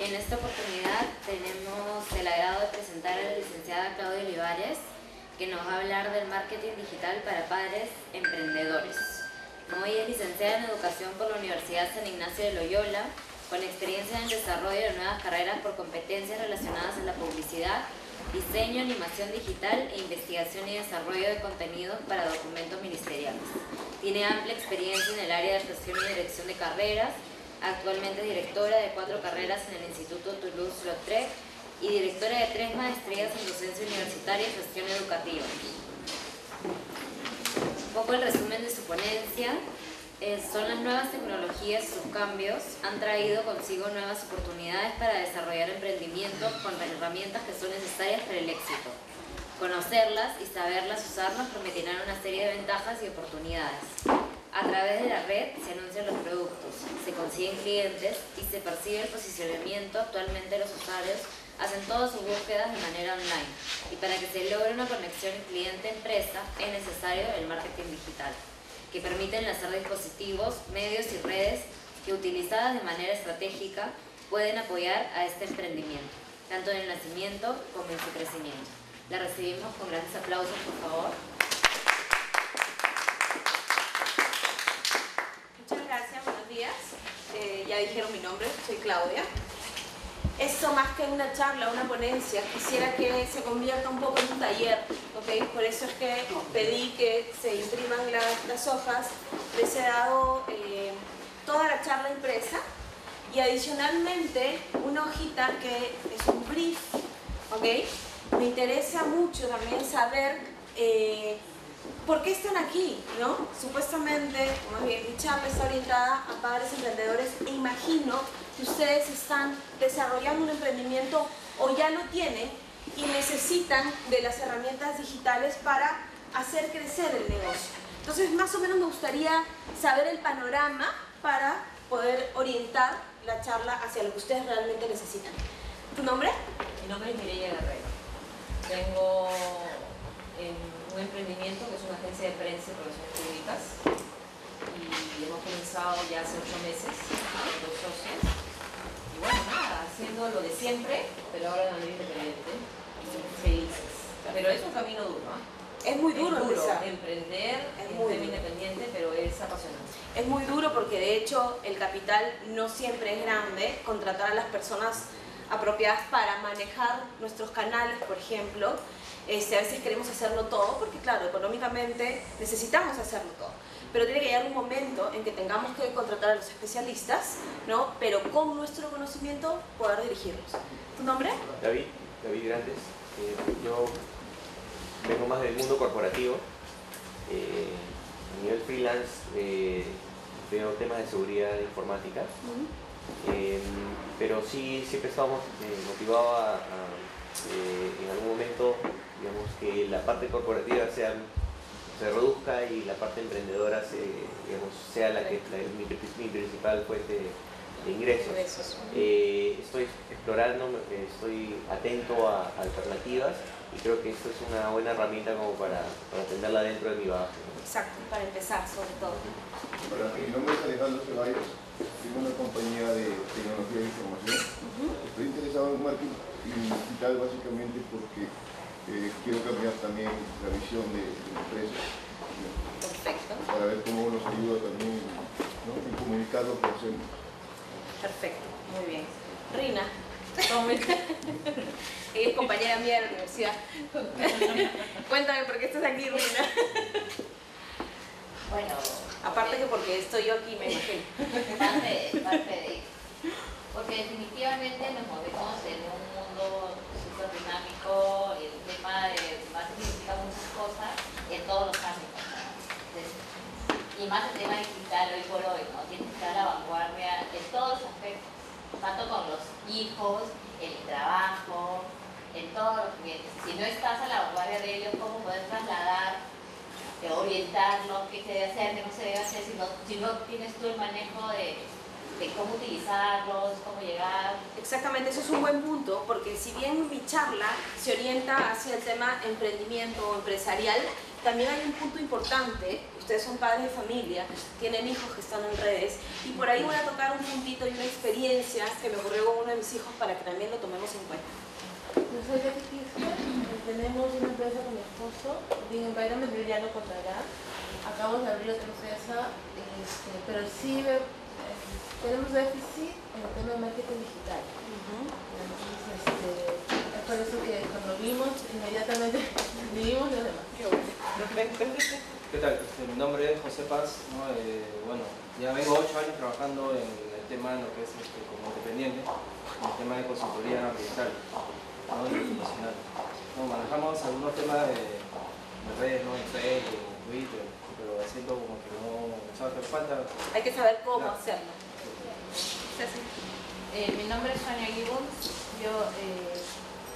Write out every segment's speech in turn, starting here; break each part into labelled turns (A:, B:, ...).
A: En esta oportunidad tenemos el agrado de presentar a la licenciada Claudia Olivares, que nos va a hablar del marketing digital para padres emprendedores. Hoy es licenciada en Educación por la Universidad San Ignacio de Loyola, con experiencia en el desarrollo de nuevas carreras por competencias relacionadas en la publicidad, diseño, animación digital e investigación y desarrollo de contenidos para documentos ministeriales. Tiene amplia experiencia en el área de gestión y dirección de carreras, actualmente directora de cuatro carreras en el Instituto Toulouse-Lautrec y directora de tres maestrías en docencia universitaria y gestión educativa. Un poco el resumen de su ponencia. Eh, son las nuevas tecnologías y sus cambios han traído consigo nuevas oportunidades para desarrollar emprendimientos con herramientas que son necesarias para el éxito. Conocerlas y saberlas usar nos permitirán una serie de ventajas y oportunidades. A través de la red se anuncian los productos, se consiguen clientes y se percibe el posicionamiento actualmente los usuarios hacen todas sus búsquedas de manera online y para que se logre una conexión cliente-empresa es necesario el marketing digital, que permite enlazar dispositivos, medios y redes que utilizadas de manera estratégica pueden apoyar a este emprendimiento, tanto en el nacimiento como en su crecimiento. La recibimos con grandes aplausos, por favor.
B: Muchas gracias, buenos Eh, ya dijeron mi nombre, soy Claudia. Esto más que una charla, una ponencia, quisiera que se convierta un poco en un taller, ¿ok? Por eso es que pedí que se impriman las, las hojas, les he dado eh, toda la charla impresa y adicionalmente una hojita que es un brief, ¿ok? Me interesa mucho también saber eh, ¿Por qué están aquí? ¿no? Supuestamente, más bien, mi charla está orientada a padres emprendedores e imagino que ustedes están desarrollando un emprendimiento o ya lo tienen y necesitan de las herramientas digitales para hacer crecer el negocio. Entonces, más o menos me gustaría saber el panorama para poder orientar la charla hacia lo que ustedes realmente necesitan. ¿Tu nombre?
C: Mi nombre es Mireia Guerrero. Tengo un emprendimiento que es una agencia de prensa y relaciones públicas y hemos comenzado ya hace ocho meses con dos socios y bueno, nada, haciendo lo de siempre, pero ahora de manera independiente y felices. Pero es un camino duro, ¿ah?
B: Es muy duro,
C: es duro emprender
B: Es
C: en
B: muy
C: independiente, pero es apasionante.
B: Es muy duro porque de hecho el capital no siempre es grande, contratar a las personas apropiadas para manejar nuestros canales, por ejemplo. Este, a veces queremos hacerlo todo porque claro, económicamente necesitamos hacerlo todo. Pero tiene que llegar un momento en que tengamos que contratar a los especialistas, ¿no? Pero con nuestro conocimiento poder dirigirlos. ¿Tu nombre?
D: David, David Grandes. Eh, yo vengo más del mundo corporativo. Eh, a nivel freelance eh, veo temas de seguridad informática. Eh, pero sí, siempre estamos motivados a, a, en algún momento, digamos, que la parte corporativa sea, se reduzca y la parte emprendedora se, digamos, sea la que la- mi, mi principal fuente de, de ingresos. Eh, estoy explorando, estoy atento a alternativas y creo que esto es una buena herramienta como para, para tenerla dentro de mi bagaje. ¿no?
B: Exacto, para empezar sobre todo.
E: Hola, mi nombre es Alejandro Ceballos, tengo una compañía de tecnología de información. Estoy interesado en marketing digital básicamente porque eh, quiero cambiar también la visión de, de la empresa.
B: Perfecto,
E: para ver cómo nos ayuda también ¿no? en comunicar lo que hacemos.
B: perfecto, muy bien. Rina. Ella es compañera mía de la universidad. Cuéntame por qué estás aquí, Rina.
A: Bueno,
B: Aparte que porque estoy yo aquí, me imagino.
A: parte, parte de porque definitivamente nos movemos en un mundo súper dinámico, el tema de marketing significa muchas cosas en todos los ámbitos. y más el tema digital hoy por hoy, ¿no? Tienes que estar a la vanguardia en todos los aspectos, tanto con los hijos, el trabajo, en todos los clientes. Si no estás a la vanguardia de ellos, ¿cómo poder trasladar de orientarlos, qué se debe hacer, qué no se debe hacer, si no, si no tienes tú el manejo de, de cómo utilizarlos, cómo llegar.
B: Exactamente, eso es un buen punto, porque si bien mi charla se orienta hacia el tema emprendimiento o empresarial, también hay un punto importante, ustedes son padres de familia, tienen hijos que están en redes, y por ahí voy a tocar un puntito y una experiencia que me ocurrió con uno de mis hijos para que también lo tomemos en cuenta.
F: Yo soy Betty tenemos una empresa con mi esposo, Big Environment, ya lo contará. Acabamos de abrir otra empresa, este, pero sí eh, tenemos déficit en el tema de marketing digital. Entonces, este, es por eso que cuando vimos, inmediatamente vivimos los demás.
G: ¿Qué tal? Este, mi nombre es José Paz. ¿no? Eh, bueno, ya vengo ocho años trabajando en el tema de lo que es este, como dependiente, en el tema de consultoría ambiental ¿no? y internacional. ¿no? Manejamos algunos temas de, de redes, ¿no? en Facebook, en Twitter, pero haciendo como que no ¿sabes qué falta.
B: Hay que saber cómo
G: Claro.
B: hacerlo.
H: Eh, mi nombre es Sonia Gibbons. Yo eh,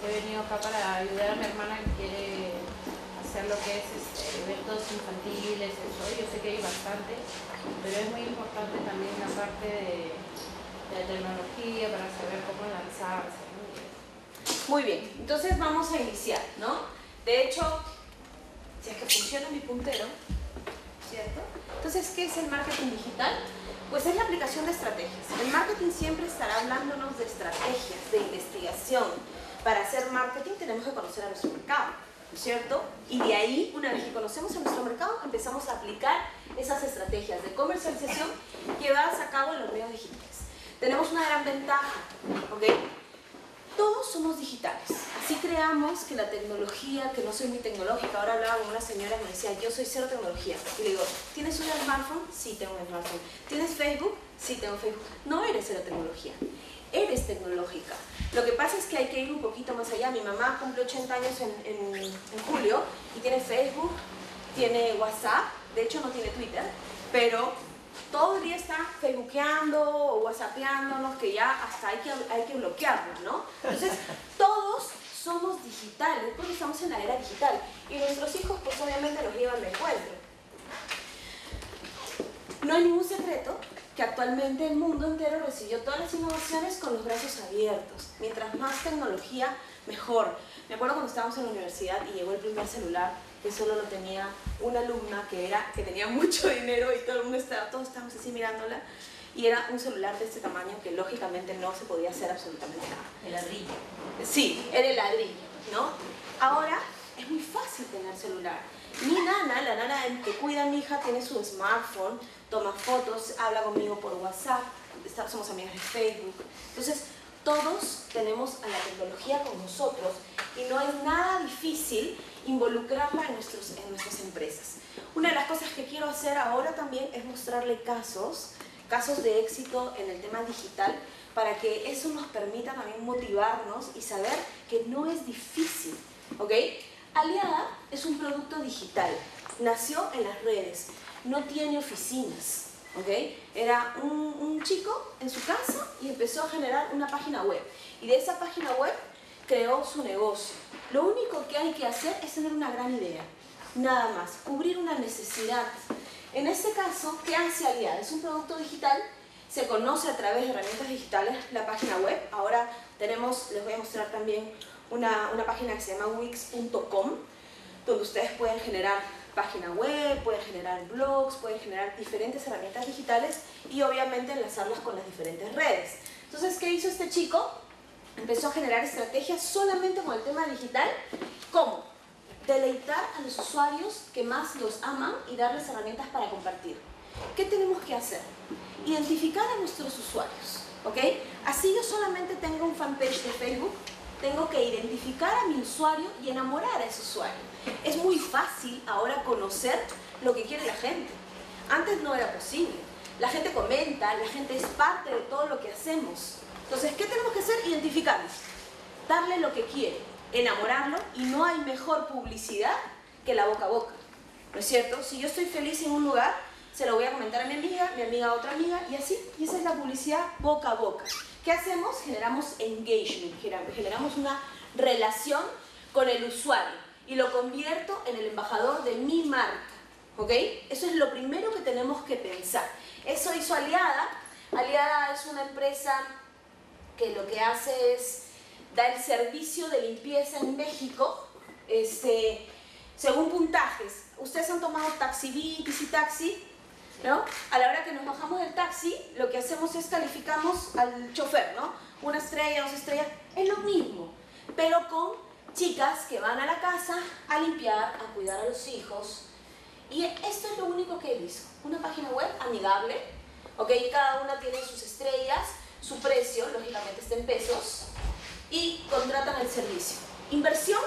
H: he venido acá para ayudar a mi hermana que quiere hacer lo que es este, eventos infantiles, eso. Yo sé que hay bastante, pero es muy importante también la parte de, de la tecnología para saber cómo lanzarse.
B: Muy bien, entonces vamos a iniciar, ¿no? De hecho, si es que funciona mi puntero, ¿cierto? Entonces, ¿qué es el marketing digital? Pues es la aplicación de estrategias. El marketing siempre estará hablándonos de estrategias, de investigación. Para hacer marketing tenemos que conocer a nuestro mercado, ¿no es cierto? Y de ahí, una vez que conocemos a nuestro mercado, empezamos a aplicar esas estrategias de comercialización llevadas a cabo en los medios digitales. Tenemos una gran ventaja, ¿ok? Todos somos digitales. Así creamos que la tecnología, que no soy muy tecnológica, ahora hablaba con una señora que me decía, yo soy cero tecnología. Y le digo, ¿tienes un smartphone? Sí, tengo un smartphone. ¿Tienes Facebook? Sí, tengo Facebook. No eres cero tecnología, eres tecnológica. Lo que pasa es que hay que ir un poquito más allá. Mi mamá cumple 80 años en- en julio y tiene Facebook, tiene WhatsApp, de hecho no tiene Twitter, pero todo el día está facebookeando o whatsappeándonos que ya hasta hay que, hay que bloquearnos, ¿no? Entonces, todos somos digitales porque estamos en la era digital y nuestros hijos pues obviamente nos llevan de encuentro. No hay ningún secreto que actualmente el mundo entero recibió todas las innovaciones con los brazos abiertos. Mientras más tecnología, mejor. Me acuerdo cuando estábamos en la universidad y llegó el primer celular que solo lo tenía una alumna que, era, que tenía mucho dinero y todo el mundo estaba, todos estábamos así mirándola. Y era un celular de este tamaño que lógicamente no se podía hacer absolutamente nada.
C: El ladrillo.
B: Sí, era el ladrillo, ¿no? Ahora es muy fácil tener celular. Mi nana, la nana que cuida a mi hija, tiene su smartphone, toma fotos, habla conmigo por WhatsApp, somos amigas de Facebook. Entonces, todos tenemos a la tecnología con nosotros y no es nada difícil involucrarla en, nuestros, en nuestras empresas. Una de las cosas que quiero hacer ahora también es mostrarle casos, casos de éxito en el tema digital, para que eso nos permita también motivarnos y saber que no es difícil, ¿ok? Aliada es un producto digital, nació en las redes, no tiene oficinas, ¿ok? Era un, un chico en su casa y empezó a generar una página web. Y de esa página web creó su negocio. Lo único que hay que hacer es tener una gran idea, nada más, cubrir una necesidad. En este caso, ¿qué hace Aliada? Es un producto digital, se conoce a través de herramientas digitales la página web. Ahora tenemos, les voy a mostrar también una, una página que se llama wix.com, donde ustedes pueden generar página web, pueden generar blogs, pueden generar diferentes herramientas digitales y obviamente enlazarlas con las diferentes redes. Entonces, ¿qué hizo este chico? Empezó a generar estrategias solamente con el tema digital. ¿Cómo? Deleitar a los usuarios que más los aman y darles herramientas para compartir. ¿Qué tenemos que hacer? Identificar a nuestros usuarios, ¿ok? Así yo solamente tengo un fanpage de Facebook, tengo que identificar a mi usuario y enamorar a ese usuario. Es muy fácil ahora conocer lo que quiere la gente. Antes no era posible. La gente comenta, la gente es parte de todo lo que hacemos. Entonces, ¿qué tenemos que hacer? Identificarlos, darle lo que quiere, enamorarlo y no hay mejor publicidad que la boca a boca. ¿No es cierto? Si yo estoy feliz en un lugar, se lo voy a comentar a mi amiga, mi amiga a otra amiga y así. Y esa es la publicidad boca a boca. ¿Qué hacemos? Generamos engagement, gener- generamos una relación con el usuario y lo convierto en el embajador de mi marca. ¿Ok? Eso es lo primero que tenemos que pensar. Eso hizo Aliada. Aliada es una empresa que lo que hace es dar el servicio de limpieza en México. Este, según puntajes. Ustedes han tomado taxi VIP, bici taxi, ¿no? A la hora que nos bajamos del taxi, lo que hacemos es calificamos al chofer, ¿no? Una estrella, dos estrellas, es lo mismo, pero con chicas que van a la casa a limpiar, a cuidar a los hijos. Y esto es lo único que he visto. Una página web amigable, ¿ok? Cada una tiene sus estrellas, su precio, lógicamente está en pesos, y contratan el servicio. Inversión,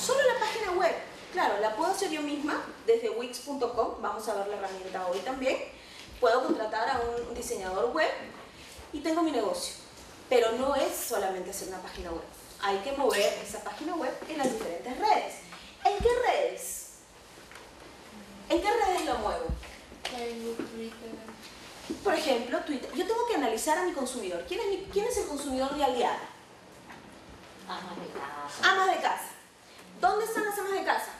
B: solo la página web. Claro, la puedo hacer yo misma desde wix.com, vamos a ver la herramienta hoy también. Puedo contratar a un diseñador web y tengo mi negocio. Pero no es solamente hacer una página web. Hay que mover esa página web en las diferentes redes. ¿En qué redes? ¿En qué redes lo muevo?
F: Facebook, Twitter.
B: Por ejemplo, Twitter. Yo tengo que analizar a mi consumidor. ¿Quién es, mi- quién es el consumidor de Aliada?
A: Amas de casa.
B: Amas de casa. ¿Dónde están las amas de casa?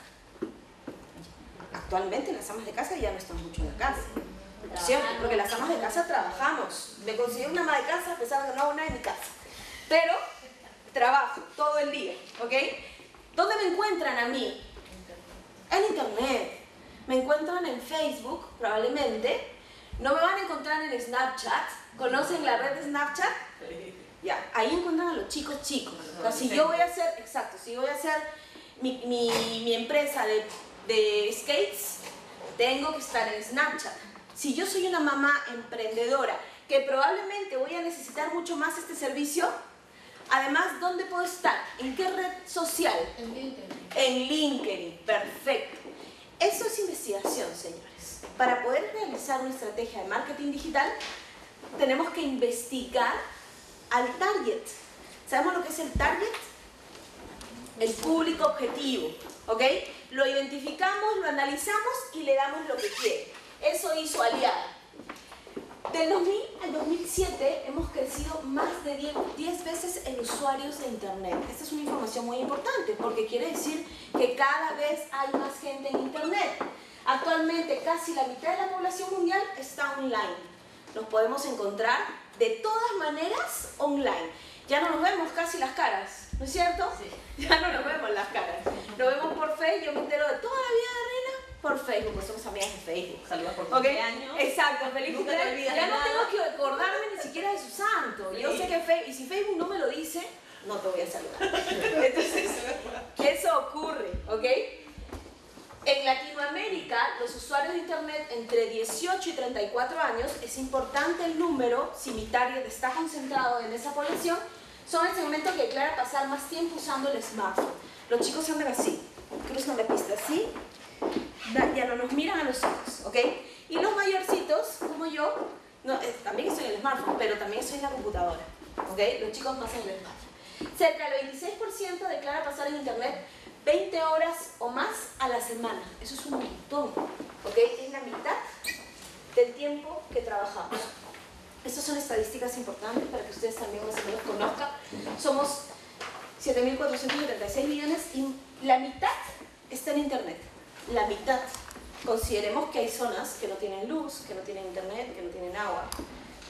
B: Actualmente las amas de casa ya no están mucho en la casa. ¿Cierto? Porque las amas de casa trabajamos. Me considero una ama de casa a pesar de que no hago nada en mi casa. Pero trabajo todo el día, ¿ok? ¿Dónde me encuentran a mí? En internet. Me encuentran en Facebook, probablemente. No me van a encontrar en Snapchat. ¿Conocen la red de Snapchat? Ya, ahí encuentran a los chicos chicos. O sea, si yo voy a hacer, exacto, si yo voy a hacer mi, mi, mi empresa de, de skates, tengo que estar en Snapchat. Si yo soy una mamá emprendedora que probablemente voy a necesitar mucho más este servicio, además, ¿dónde puedo estar? ¿En qué red social?
F: En LinkedIn.
B: En LinkedIn, perfecto. Eso es investigación, señores. Para poder realizar una estrategia de marketing digital, tenemos que investigar al target. ¿Sabemos lo que es el target? El público objetivo, ¿ok? Lo identificamos, lo analizamos y le damos lo que quiere. Eso hizo Aliada. Del 2000 al 2007 hemos crecido más de 10, 10 veces en usuarios de Internet. Esta es una información muy importante porque quiere decir que cada vez hay más gente en Internet. Actualmente casi la mitad de la población mundial está online. Nos podemos encontrar de todas maneras online. Ya no nos vemos casi las caras, ¿no es cierto? Ya no nos vemos las caras. Nos vemos por Facebook, yo me entero de toda la vida de Reina por Facebook, pues somos amigas de Facebook.
C: Saludos por
B: Ok,
C: cumpleaños.
B: Exacto, feliz cumpleaños. Ya no tengo que acordarme ni siquiera de su santo. Yo
C: Sí.
B: sé que Facebook, y si Facebook no me lo dice, no te voy a saludar. Entonces, eso ocurre, ¿ok? En Latinoamérica, los usuarios de Internet entre 18 y 34 años, es importante el número, si mi target está concentrado en esa población, son el segmento que declara pasar más tiempo usando el smartphone. Los chicos andan así, cruzan la pista así, ya no nos miran a los ojos, ¿ok? Y los mayorcitos, como yo, no, eh, también estoy en el smartphone, pero también estoy en la computadora, ¿ok? Los chicos más en el smartphone. Cerca del 26% declara pasar en internet 20 horas o más a la semana. Eso es un montón, ¿ok? Es la mitad del tiempo que trabajamos. Estas son estadísticas importantes para que ustedes también más o menos conozcan. Somos 7.476 millones y la mitad está en Internet. La mitad. Consideremos que hay zonas que no tienen luz, que no tienen Internet, que no tienen agua.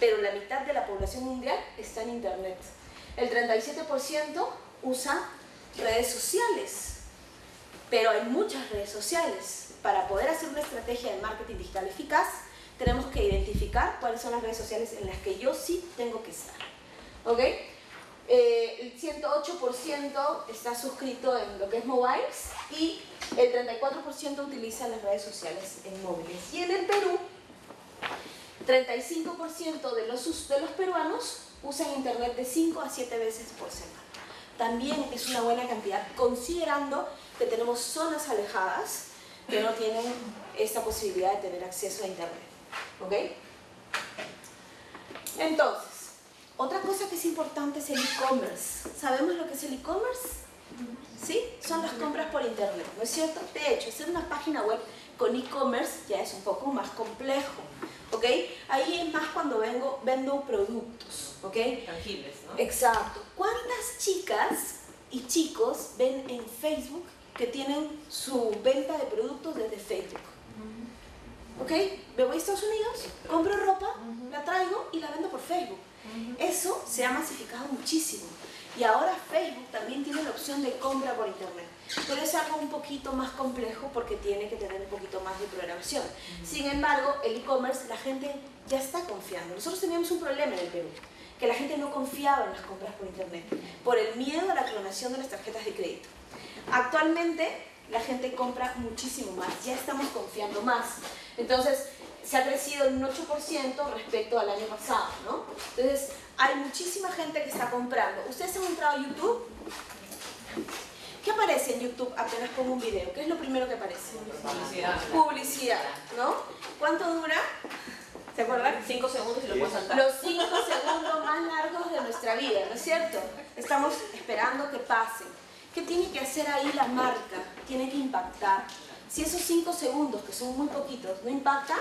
B: Pero la mitad de la población mundial está en Internet. El 37% usa redes sociales. Pero hay muchas redes sociales. Para poder hacer una estrategia de marketing digital eficaz, tenemos que identificar cuáles son las redes sociales en las que yo sí tengo que estar. ¿Ok? Eh, el 108% está suscrito en lo que es mobiles y el 34% utiliza las redes sociales en móviles. Y en el Perú, 35% de los, de los peruanos usan internet de 5 a 7 veces por semana. También es una buena cantidad, considerando que tenemos zonas alejadas que no tienen esta posibilidad de tener acceso a internet. ¿Ok? Entonces, otra cosa que es importante es el e-commerce. ¿Sabemos lo que es el e-commerce? ¿Sí? Son las compras por internet, ¿no es cierto? De hecho, hacer una página web con e-commerce ya es un poco más complejo, ¿ok? Ahí es más cuando vengo, vendo productos, ¿ok?
C: Tangibles, ¿no?
B: Exacto. ¿Cuántas chicas y chicos ven en Facebook que tienen su venta de productos desde Facebook? ¿Ok? Me voy a Estados Unidos, compro ropa, la traigo y la vendo por Facebook. Eso se ha masificado muchísimo. Y ahora Facebook también tiene la opción de compra por internet. Pero es algo un poquito más complejo porque tiene que tener un poquito más de programación. Sin embargo, el e-commerce, la gente ya está confiando. Nosotros teníamos un problema en el Perú, que la gente no confiaba en las compras por internet, por el miedo a la clonación de las tarjetas de crédito. Actualmente la gente compra muchísimo más, ya estamos confiando más. Entonces, se ha crecido en un 8% respecto al año pasado, ¿no? Entonces, hay muchísima gente que está comprando. ¿Ustedes han entrado a YouTube? ¿Qué aparece en YouTube apenas pongo un video? ¿Qué es lo primero que aparece?
C: Publicidad.
B: Publicidad, ¿no? ¿Cuánto dura? ¿Se acuerdan?
C: Cinco segundos y lo puedes saltar.
B: Los cinco segundos más largos de nuestra vida, ¿no es cierto? Estamos esperando que pasen. ¿Qué tiene que hacer ahí la marca? Tiene que impactar. Si esos cinco segundos, que son muy poquitos, no impactan,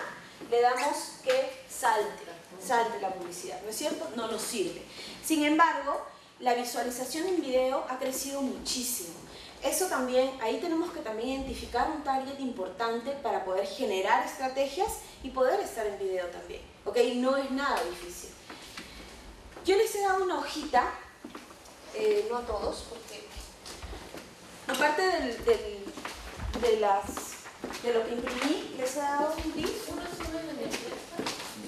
B: le damos que salte, salte la publicidad, ¿no es cierto? No nos sirve. Sin embargo, la visualización en video ha crecido muchísimo. Eso también, ahí tenemos que también identificar un target importante para poder generar estrategias y poder estar en video también, ¿ok? No es nada difícil. Yo les he dado una hojita, eh, no a todos, porque aparte del, del- de, las, de lo que imprimí, les he dado un brief,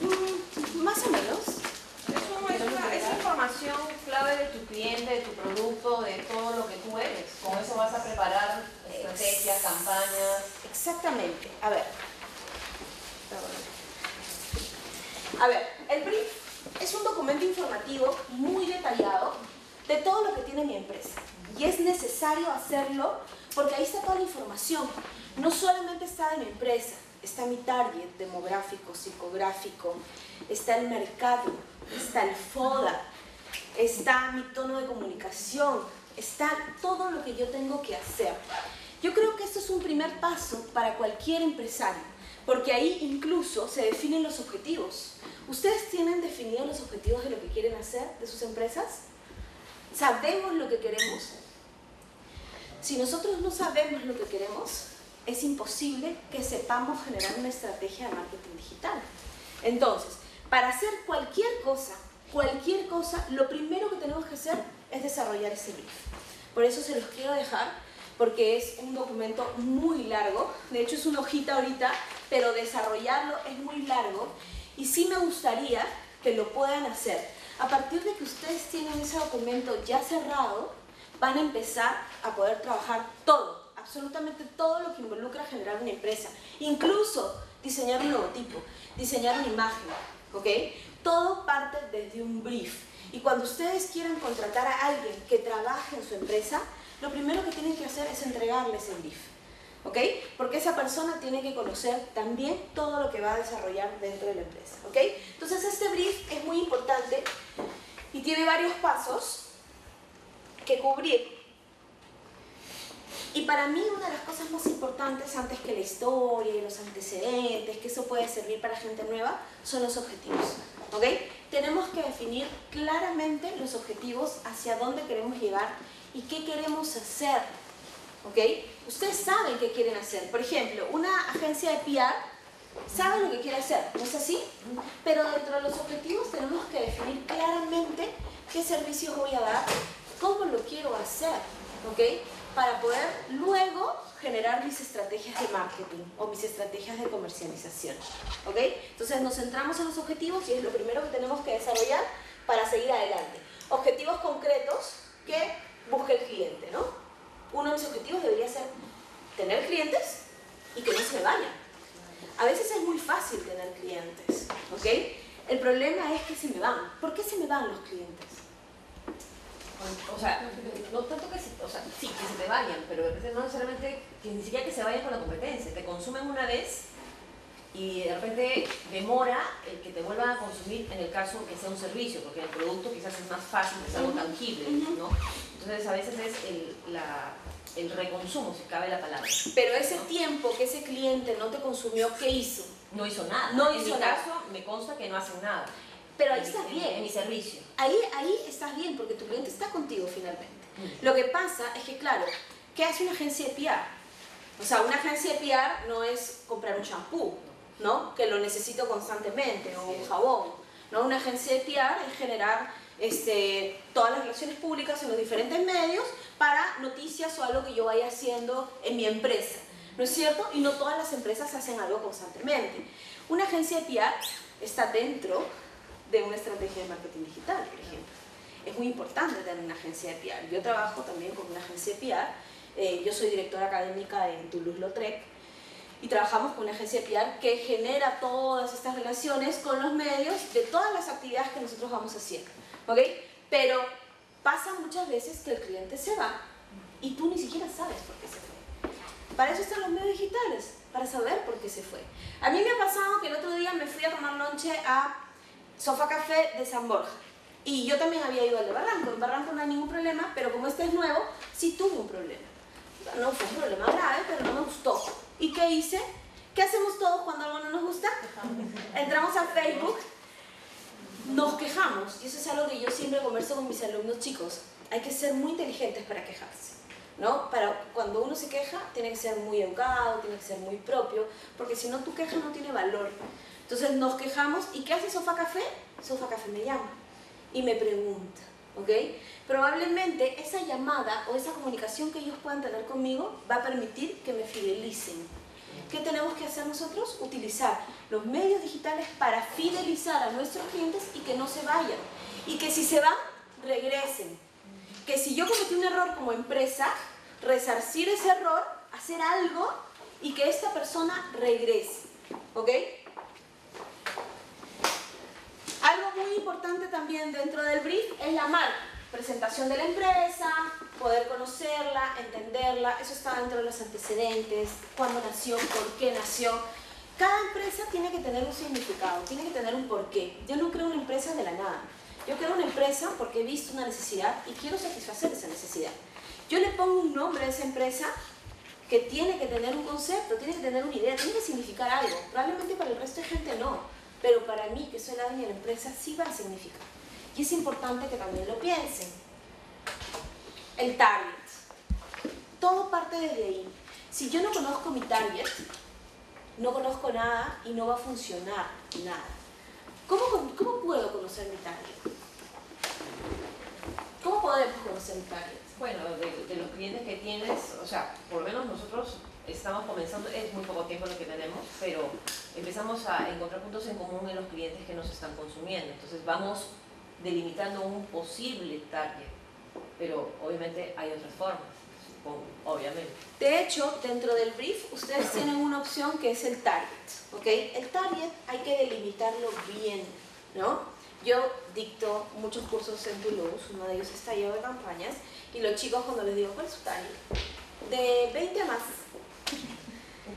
B: mm, más o menos.
C: Es, un- es una- es información clave de tu cliente, de tu producto, de todo lo que tú eres. Con eso vas a preparar estrategias, campañas.
B: Exactamente. A ver. A ver, el brief es un documento informativo muy detallado de todo lo que tiene mi empresa. Y es necesario hacerlo porque ahí está toda la información. No solamente está de mi empresa, está mi target demográfico, psicográfico, está el mercado, está el FODA, está mi tono de comunicación, está todo lo que yo tengo que hacer. Yo creo que esto es un primer paso para cualquier empresario, porque ahí incluso se definen los objetivos. ¿Ustedes tienen definidos los objetivos de lo que quieren hacer de sus empresas? ¿Sabemos lo que queremos? Si nosotros no sabemos lo que queremos, es imposible que sepamos generar una estrategia de marketing digital. Entonces, para hacer cualquier cosa, cualquier cosa, lo primero que tenemos que hacer es desarrollar ese brief. Por eso se los quiero dejar, porque es un documento muy largo. De hecho, es una hojita ahorita, pero desarrollarlo es muy largo. Y sí me gustaría que lo puedan hacer. A partir de que ustedes tienen ese documento ya cerrado, van a empezar a poder trabajar todo, absolutamente todo lo que involucra generar una empresa, incluso diseñar un logotipo, diseñar una imagen, ¿ok? Todo parte desde un brief. Y cuando ustedes quieran contratar a alguien que trabaje en su empresa, lo primero que tienen que hacer es entregarle ese brief, ¿ok? Porque esa persona tiene que conocer también todo lo que va a desarrollar dentro de la empresa, ¿ok? Entonces este brief es muy importante y tiene varios pasos que cubrir. Y para mí una de las cosas más importantes antes que la historia y los antecedentes, que eso puede servir para gente nueva, son los objetivos. ¿ok? Tenemos que definir claramente los objetivos hacia dónde queremos llegar y qué queremos hacer. ¿ok? Ustedes saben qué quieren hacer. Por ejemplo, una agencia de PR sabe lo que quiere hacer, ¿no es así? Pero dentro de los objetivos tenemos que definir claramente qué servicios voy a dar, cómo lo quiero hacer, ¿ok? Para poder luego generar mis estrategias de marketing o mis estrategias de comercialización, ¿ok? Entonces nos centramos en los objetivos y es lo primero que tenemos que desarrollar para seguir adelante. Objetivos concretos que busque el cliente, ¿no? Uno de mis objetivos debería ser tener clientes y que no se me vayan. A veces es muy fácil tener clientes, ¿ok? El problema es que se me van. ¿Por qué se me van los clientes?
C: O sea, no tanto que se, o sea, sí, que se te vayan, pero no necesariamente que ni siquiera que se vayan con la competencia. Te consumen una vez y de repente demora el que te vuelvan a consumir en el caso que sea un servicio, porque el producto quizás es más fácil, es algo tangible, ¿no? Entonces a veces es el, la, el reconsumo, si cabe la palabra.
B: Pero ese tiempo que ese cliente no te consumió, ¿qué hizo?
C: No hizo nada.
B: No
C: en
B: hizo
C: mi
B: nada.
C: caso me consta que no hacen nada.
B: Pero ahí estás bien.
C: En mi servicio.
B: Ahí, ahí estás bien porque tu cliente está contigo finalmente. Lo que pasa es que, claro, ¿qué hace una agencia de PR? O sea, una agencia de PR no es comprar un shampoo, ¿no? Que lo necesito constantemente, o un jabón. ¿no? Una agencia de PR es generar este, todas las relaciones públicas en los diferentes medios para noticias o algo que yo vaya haciendo en mi empresa. ¿No es cierto? Y no todas las empresas hacen algo constantemente. Una agencia de PR está dentro de una estrategia de marketing digital, por ejemplo. Es muy importante tener una agencia de PR. Yo trabajo también con una agencia de PR. Eh, yo soy directora académica en Toulouse-Lautrec y trabajamos con una agencia de PR que genera todas estas relaciones con los medios de todas las actividades que nosotros vamos haciendo. ¿ok? Pero pasa muchas veces que el cliente se va y tú ni siquiera sabes por qué se fue. Para eso están los medios digitales, para saber por qué se fue. A mí me ha pasado que el otro día me fui a tomar lonche a Sofá Café de San Borja. Y yo también había ido al de Barranco. En Barranco no hay ningún problema, pero como este es nuevo, sí tuve un problema. No fue un problema grave, pero no me gustó. ¿Y qué hice? ¿Qué hacemos todos cuando algo no nos gusta? Entramos a Facebook, nos quejamos. Y eso es algo que yo siempre converso con mis alumnos chicos. Hay que ser muy inteligentes para quejarse. ¿no? Para cuando uno se queja, tiene que ser muy educado, tiene que ser muy propio, porque si no tu queja no tiene valor. Entonces nos quejamos y ¿qué hace Sofá Café? Sofá Café me llama y me pregunta, ¿ok? Probablemente esa llamada o esa comunicación que ellos puedan tener conmigo va a permitir que me fidelicen. ¿Qué tenemos que hacer nosotros? Utilizar los medios digitales para fidelizar a nuestros clientes y que no se vayan. Y que si se van, regresen. Que si yo cometí un error como empresa, resarcir ese error, hacer algo y que esta persona regrese. ¿Ok? Algo muy importante también dentro del brief es la marca. Presentación de la empresa, poder conocerla, entenderla, eso está dentro de los antecedentes, cuándo nació, por qué nació. Cada empresa tiene que tener un significado, tiene que tener un porqué. Yo no creo una empresa de la nada. Yo creo una empresa porque he visto una necesidad y quiero satisfacer esa necesidad. Yo le pongo un nombre a esa empresa que tiene que tener un concepto, tiene que tener una idea, tiene que significar algo. Probablemente para el resto de gente no pero para mí, que soy la dueña de la empresa, sí va a significar. Y es importante que también lo piensen. El target. Todo parte desde ahí. Si yo no conozco mi target, no conozco nada y no va a funcionar nada. ¿Cómo, cómo puedo conocer mi target? ¿Cómo podemos conocer mi target?
C: Bueno, de, de los clientes que tienes, o sea, por lo menos nosotros estamos comenzando, es muy poco tiempo lo que tenemos, pero empezamos a encontrar puntos en común en los clientes que nos están consumiendo. Entonces vamos delimitando un posible target, pero obviamente hay otras formas, obviamente.
B: De hecho, dentro del brief ustedes tienen una opción que es el target, ¿ok? El target hay que delimitarlo bien, ¿no? Yo dicto muchos cursos en Toulouse, uno de ellos está lleno de campañas, y los chicos cuando les digo, ¿cuál es su target? De 20 a más,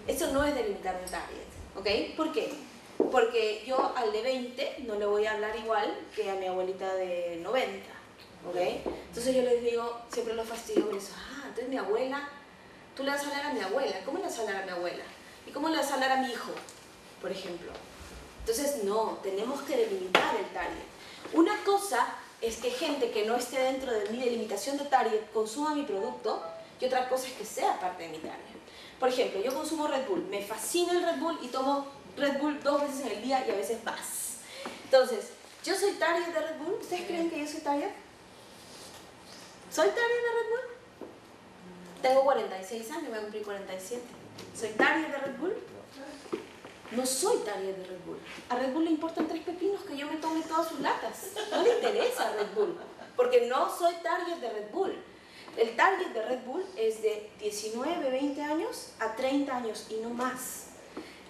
B: eso no es delimitar un target, ¿ok? ¿Por qué? Porque yo al de 20 no le voy a hablar igual que a mi abuelita de 90, ¿ok? Entonces yo les digo, siempre lo fastidio con eso, ah, entonces mi abuela, tú le vas a hablar a mi abuela, ¿cómo le vas a hablar a mi abuela? ¿Y cómo le vas a hablar a mi hijo, por ejemplo? Entonces no, tenemos que delimitar el target. Una cosa es que gente que no esté dentro de mi delimitación de target consuma mi producto y otra cosa es que sea parte de mi target. Por ejemplo, yo consumo Red Bull, me fascina el Red Bull y tomo Red Bull dos veces en el día y a veces más. Entonces, ¿yo soy target de Red Bull? ¿Ustedes creen que yo soy target? ¿Soy target de Red Bull? Tengo 46 años, voy a cumplir 47. ¿Soy target de Red Bull? No soy target de Red Bull. A Red Bull le importan tres pepinos que yo me tome todas sus latas. No le interesa a Red Bull, porque no soy target de Red Bull. El target de Red Bull es de 19, 20 años a 30 años y no más.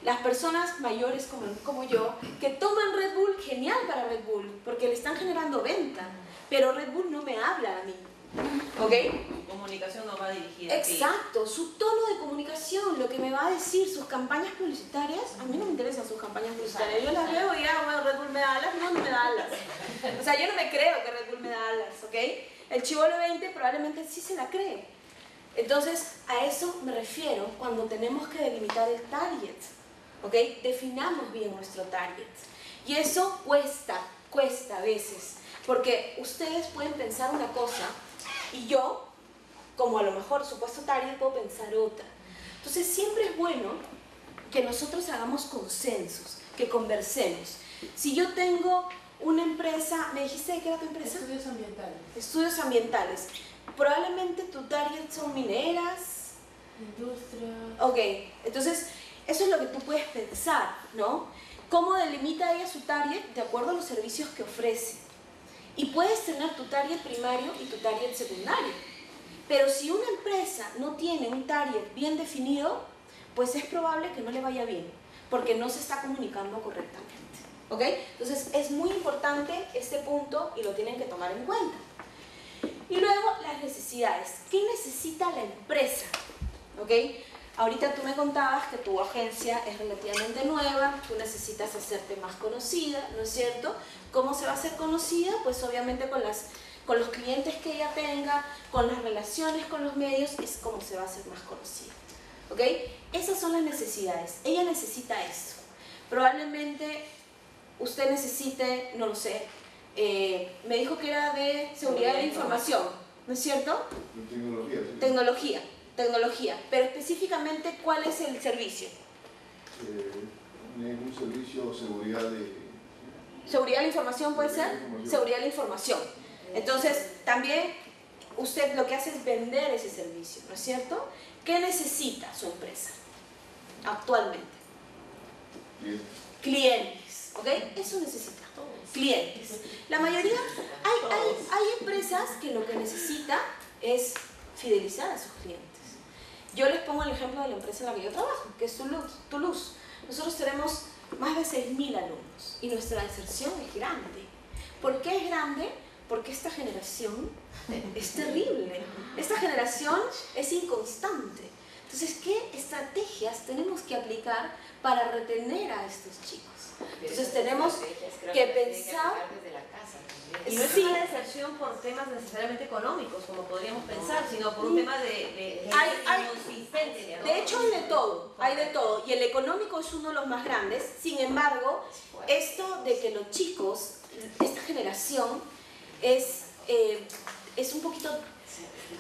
B: Las personas mayores como, como yo que toman Red Bull, genial para Red Bull, porque le están generando venta, pero Red Bull no me habla a mí. ¿Ok?
C: Comunicación no va dirigida.
B: Exacto, su tono de comunicación, lo que me va a decir, sus campañas publicitarias, a mí no me interesan sus campañas publicitarias. Yo las veo y ah, bueno, Red Bull me da alas, no, no me da alas. O sea, yo no me creo que Red Bull me da alas, ¿ok? El chivolo 20 probablemente sí se la cree. Entonces, a eso me refiero cuando tenemos que delimitar el target. ¿Ok? Definamos bien nuestro target. Y eso cuesta, cuesta a veces. Porque ustedes pueden pensar una cosa y yo, como a lo mejor supuesto target, puedo pensar otra. Entonces, siempre es bueno que nosotros hagamos consensos, que conversemos. Si yo tengo una empresa, ¿me dijiste de qué era tu empresa?
F: Estudios ambientales.
B: Estudios ambientales. Probablemente tu target son mineras.
F: Industria.
B: Ok, entonces eso es lo que tú puedes pensar, ¿no? ¿Cómo delimita ella su target de acuerdo a los servicios que ofrece? Y puedes tener tu target primario y tu target secundario. Pero si una empresa no tiene un target bien definido, pues es probable que no le vaya bien, porque no se está comunicando correctamente. ¿Ok? Entonces es muy importante este punto y lo tienen que tomar en cuenta. Y luego las necesidades. ¿Qué necesita la empresa? ¿Ok? Ahorita tú me contabas que tu agencia es relativamente nueva, tú necesitas hacerte más conocida, ¿no es cierto? ¿Cómo se va a hacer conocida? Pues obviamente con, las, con los clientes que ella tenga, con las relaciones con los medios, es como se va a hacer más conocida. ¿Ok? Esas son las necesidades. Ella necesita eso. Probablemente usted necesite, no lo sé, eh, me dijo que era de seguridad de la información, ¿no es cierto?
E: Tecnología, sí.
B: Tecnología, tecnología. Pero específicamente, ¿cuál es el servicio?
E: Eh, un servicio de seguridad de...
B: ¿Seguridad de la información puede ser?
E: Información.
B: Seguridad de la información. Entonces, también usted lo que hace es vender ese servicio, ¿no es cierto? ¿Qué necesita su empresa actualmente?
E: Clientes.
B: Clientes, ¿ok? Eso necesita. Clientes. La mayoría, hay, hay, hay empresas que lo que necesita es fidelizar a sus clientes. Yo les pongo el ejemplo de la empresa en la que yo trabajo, que es Toulouse. Toulouse. Nosotros tenemos más de 6.000 alumnos y nuestra deserción es grande. ¿Por qué es grande? Porque esta generación es terrible. Esta generación es inconstante. Entonces, ¿qué estrategias tenemos que aplicar para retener a estos chicos? Entonces tenemos que pensar...
C: Y no es
B: Sí.
C: una deserción por temas necesariamente económicos, como podríamos pensar, sino por un tema de, de,
B: Hay- hay-
C: inconsistencia. ¿no?
B: De hecho, hay de todo, hay de todo. Y el económico es uno de los más grandes. Sin embargo, esto de que los chicos, esta generación, es, eh, es un poquito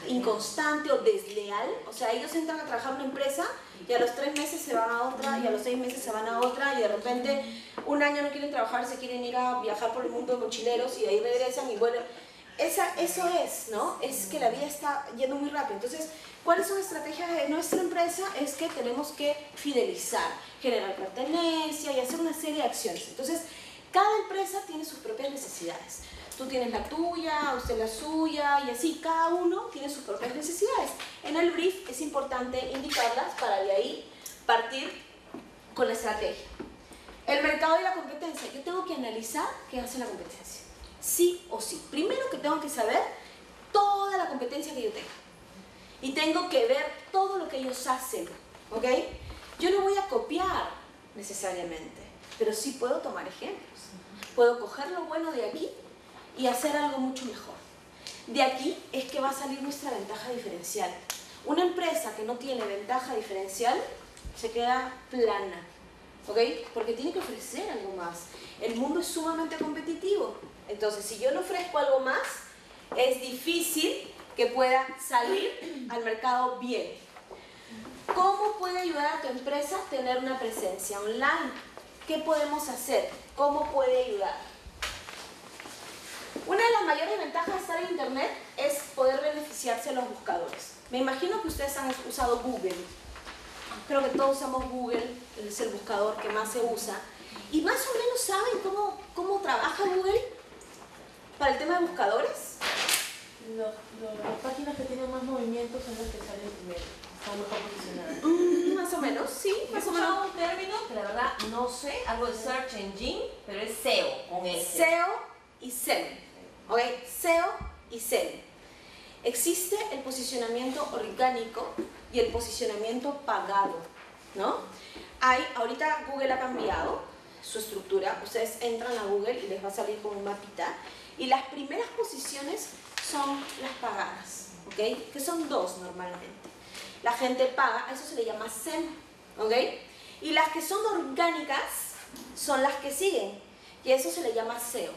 B: inconstante o desleal. O sea, ellos entran a trabajar en una empresa y a los tres meses se van a otra y a los seis meses se van a otra y de repente un año no quieren trabajar, se quieren ir a viajar por el mundo de mochileros y de ahí regresan y vuelven. Esa, eso es, ¿no? Es que la vida está yendo muy rápido. Entonces, ¿cuáles son las estrategias de nuestra empresa? Es que tenemos que fidelizar, generar pertenencia y hacer una serie de acciones. Entonces, cada empresa tiene sus propias necesidades. Tú tienes la tuya, usted la suya y así cada uno tiene sus propias necesidades. En el brief es importante indicarlas para de ahí partir con la estrategia. El mercado y la competencia. Yo tengo que analizar qué hace la competencia. Sí o sí. Primero que tengo que saber toda la competencia que yo tenga. Y tengo que ver todo lo que ellos hacen. ¿Ok? Yo no voy a copiar necesariamente, pero sí puedo tomar ejemplos. Puedo coger lo bueno de aquí y hacer algo mucho mejor. De aquí es que va a salir nuestra ventaja diferencial. Una empresa que no tiene ventaja diferencial se queda plana, ¿ok? Porque tiene que ofrecer algo más. El mundo es sumamente competitivo. Entonces, si yo no ofrezco algo más, es difícil que pueda salir al mercado bien. ¿Cómo puede ayudar a tu empresa a tener una presencia online? ¿Qué podemos hacer? ¿Cómo puede ayudar? Una de las mayores ventajas de estar en Internet es poder beneficiarse de los buscadores. Me imagino que ustedes han usado Google. Creo que todos usamos Google, es el buscador que más se usa. ¿Y más o menos saben cómo, cómo trabaja Google para el tema de buscadores?
F: Los- los- las páginas que tienen más movimientos son las que salen primero. Están mejor posicionadas.
B: Mm, más o menos, sí, más o menos.
C: un término que la verdad no sé, algo de Search Engine, pero es SEO con S.
B: SEO y SEM. ¿Ok? SEO y SEM. Existe el posicionamiento orgánico y el posicionamiento pagado, ¿no? Hay, ahorita Google ha cambiado su estructura. Ustedes entran a Google y les va a salir como un mapita. Y las primeras posiciones son las pagadas, ¿ok? Que son dos normalmente. La gente paga, eso se le llama SEM, ¿ok? Y las que son orgánicas son las que siguen, y eso se le llama SEO.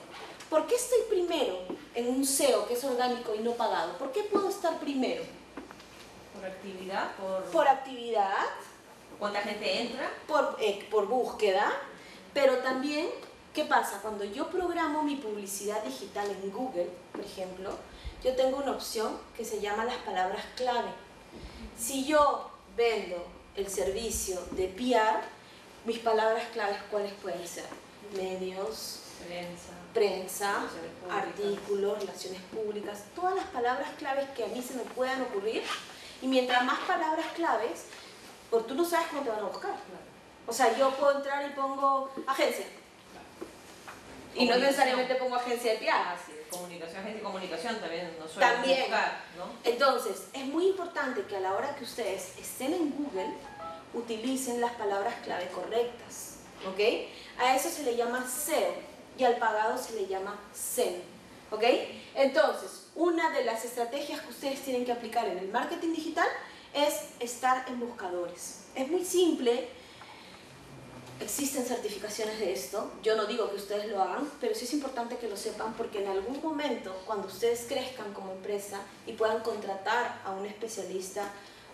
B: ¿Por qué estoy primero en un SEO que es orgánico y no pagado? ¿Por qué puedo estar primero?
C: Por actividad, por,
B: Por actividad,
C: cuánta gente entra.
B: por, eh, por búsqueda, pero también ¿Qué pasa? Cuando yo programo mi publicidad digital en Google, por ejemplo, yo tengo una opción que se llama las palabras clave. Si yo vendo el servicio de PR, mis palabras claves, ¿cuáles pueden ser? Medios,
C: Prensa.
B: Prensa, artículos, relaciones públicas, todas las palabras claves que a mí se me puedan ocurrir. Y mientras más palabras claves, porque tú no sabes cómo te van a buscar. O sea, yo puedo entrar y pongo agencia. Y no necesariamente pongo agencia de PR.
C: Ah, comunicación, gente de comunicación también nos suele
B: También.
C: buscar, ¿no?
B: Entonces, es muy importante que a la hora que ustedes estén en Google, utilicen las palabras clave correctas. ¿Ok? A eso se le llama SEO y al pagado se le llama SEM. ¿Ok? Entonces, una de las estrategias que ustedes tienen que aplicar en el marketing digital es estar en buscadores. Es muy simple. Existen certificaciones de esto. Yo no digo que ustedes lo hagan, pero sí es importante que lo sepan porque en algún momento, cuando ustedes crezcan como empresa y puedan contratar a un especialista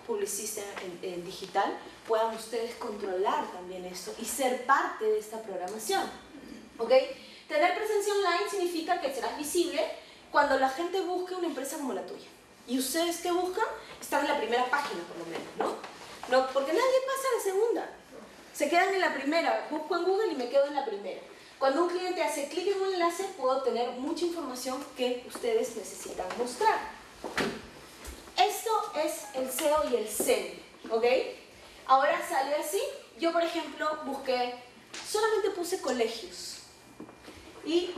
B: publicista en, en digital, puedan ustedes controlar también esto y ser parte de esta programación. ¿Ok? Tener presencia online significa que serás visible cuando la gente busque una empresa como la tuya. Y ustedes que buscan están en la primera página, por lo menos, ¿no? no porque nadie pasa a la segunda. Se quedan en la primera. Busco en Google y me quedo en la primera. Cuando un cliente hace clic en un enlace, puedo tener mucha información que ustedes necesitan mostrar. Esto es el SEO y el SEM, ¿ok? Ahora sale así. Yo, por ejemplo, busqué, solamente puse colegios. Y,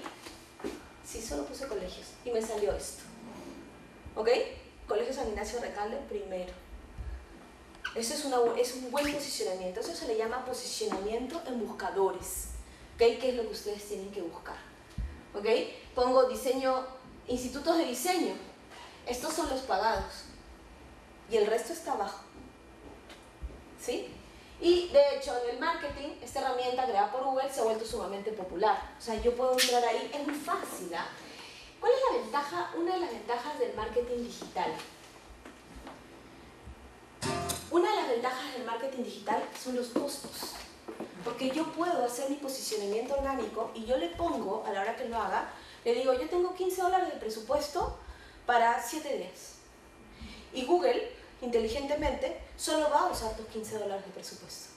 B: sí, solo puse colegios. Y me salió esto. ¿Ok? Colegio San Ignacio Recalde primero. Eso es, una, es un buen posicionamiento. Eso se le llama posicionamiento en buscadores. ¿Ok? ¿Qué es lo que ustedes tienen que buscar? ¿Ok? Pongo diseño, institutos de diseño. Estos son los pagados. Y el resto está abajo. ¿Sí? Y de hecho, en el marketing, esta herramienta creada por Google se ha vuelto sumamente popular. O sea, yo puedo entrar ahí, es muy fácil. ¿ah? ¿Cuál es la ventaja? Una de las ventajas del marketing digital. Una de las ventajas del marketing digital son los costos. Porque yo puedo hacer mi posicionamiento orgánico y yo le pongo, a la hora que lo haga, le digo, yo tengo 15 dólares de presupuesto para 7 días. Y Google, inteligentemente, solo va a usar tus 15 dólares de presupuesto.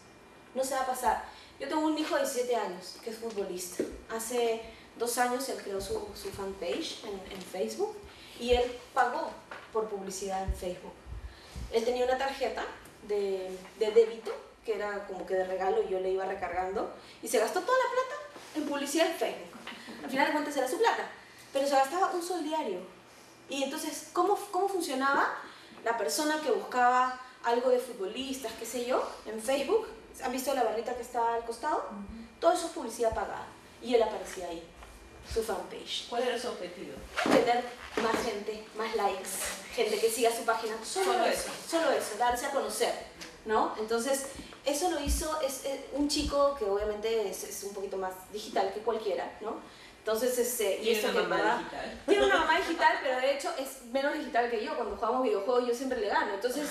B: No se va a pasar. Yo tengo un hijo de 17 años que es futbolista. Hace dos años él creó su, su fanpage en, en Facebook y él pagó por publicidad en Facebook. Él tenía una tarjeta de, de débito que era como que de regalo y yo le iba recargando y se gastó toda la plata en publicidad en Facebook. Al final de cuentas su plata, pero se gastaba un sol diario. Y entonces, ¿cómo, cómo funcionaba? La persona que buscaba algo de futbolistas, qué sé yo, en Facebook, ¿han visto la barrita que está al costado? Todo eso es publicidad pagada. Y él aparecía ahí, su fanpage.
C: ¿Cuál era su objetivo?
B: Tener más gente, más likes, gente que siga su página. Solo,
C: Solo
B: eso, solo eso, darse a conocer, ¿no? Entonces, eso lo hizo es, eh, un chico que obviamente es, es un poquito más digital que cualquiera, ¿no? Entonces, este, y esto
C: una
B: que
C: mamá digital.
B: tiene una mamá digital, pero de hecho es menos digital que yo. Cuando jugamos videojuegos yo siempre le gano. Entonces,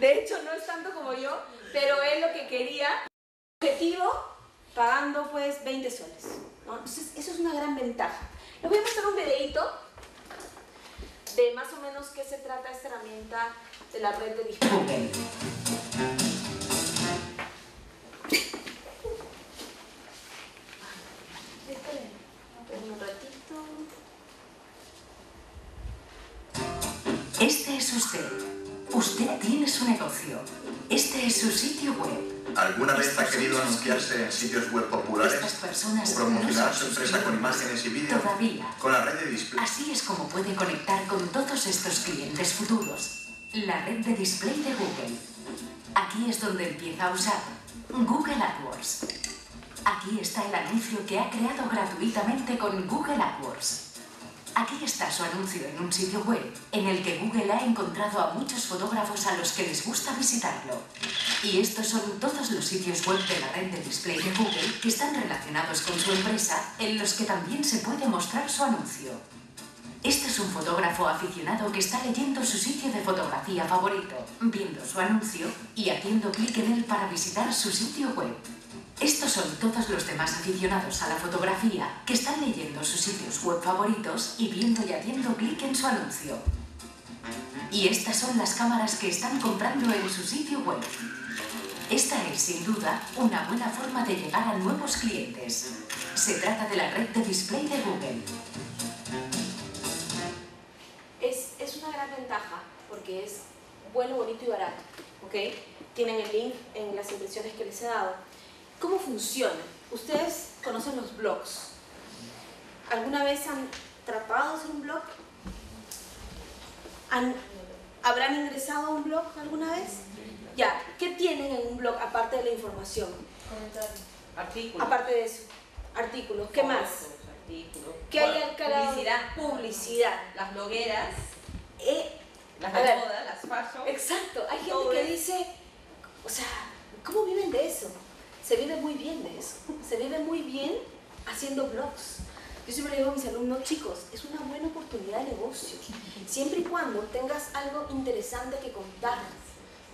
B: de hecho no es tanto como yo, pero él lo que quería, objetivo, pagando pues 20 soles. ¿no? Entonces, eso es una gran ventaja. Les voy a mostrar un videito de más o menos qué se trata esta herramienta de la red de. Esperen, un ratito.
I: Este es usted. Usted tiene su negocio. Este es su sitio web.
J: ¿Alguna vez ha querido anunciarse en sitios web populares
I: Estas personas
J: o promocionar
I: no
J: su empresa con imágenes y vídeo?
I: Todavía.
J: Con la red de display.
I: Así es como puede conectar con todos estos clientes futuros. La red de display de Google. Aquí es donde empieza a usar Google AdWords. Aquí está el anuncio que ha creado gratuitamente con Google AdWords. Aquí está su anuncio en un sitio web en el que Google ha encontrado a muchos fotógrafos a los que les gusta visitarlo. Y estos son todos los sitios web de la red de display de Google que están relacionados con su empresa en los que también se puede mostrar su anuncio. Este es un fotógrafo aficionado que está leyendo su sitio de fotografía favorito, viendo su anuncio y haciendo clic en él para visitar su sitio web. Estos son todos los demás aficionados a la fotografía que están leyendo sus sitios web favoritos y viendo y haciendo clic en su anuncio. Y estas son las cámaras que están comprando en su sitio web. Esta es, sin duda, una buena forma de llegar a nuevos clientes. Se trata de la red de display de Google.
B: Es, es una gran ventaja porque es bueno, bonito y barato. ¿ok? Tienen el link en las impresiones que les he dado. ¿Cómo funciona? Ustedes conocen los blogs. ¿Alguna vez han tratado de hacer un blog? ¿Han- ¿Habrán ingresado a un blog alguna vez? Ya, ¿qué tienen en un blog aparte de la información?
F: Comentarios.
C: Artículos.
B: Aparte de eso, artículos. ¿Qué más?
C: Artículos.
B: ¿Qué hay al?
C: Publicidad.
B: Publicidad.
C: Las blogueras,
B: Eh,
C: las
B: A
C: de
B: ver.
C: moda, las fashion.
B: Exacto, hay gente que
C: es-
B: dice, o sea, ¿cómo viven de eso? Se vive muy bien de eso, se vive muy bien haciendo blogs. Yo siempre digo a mis alumnos, chicos, es una buena oportunidad de negocio, siempre y cuando tengas algo interesante que contar,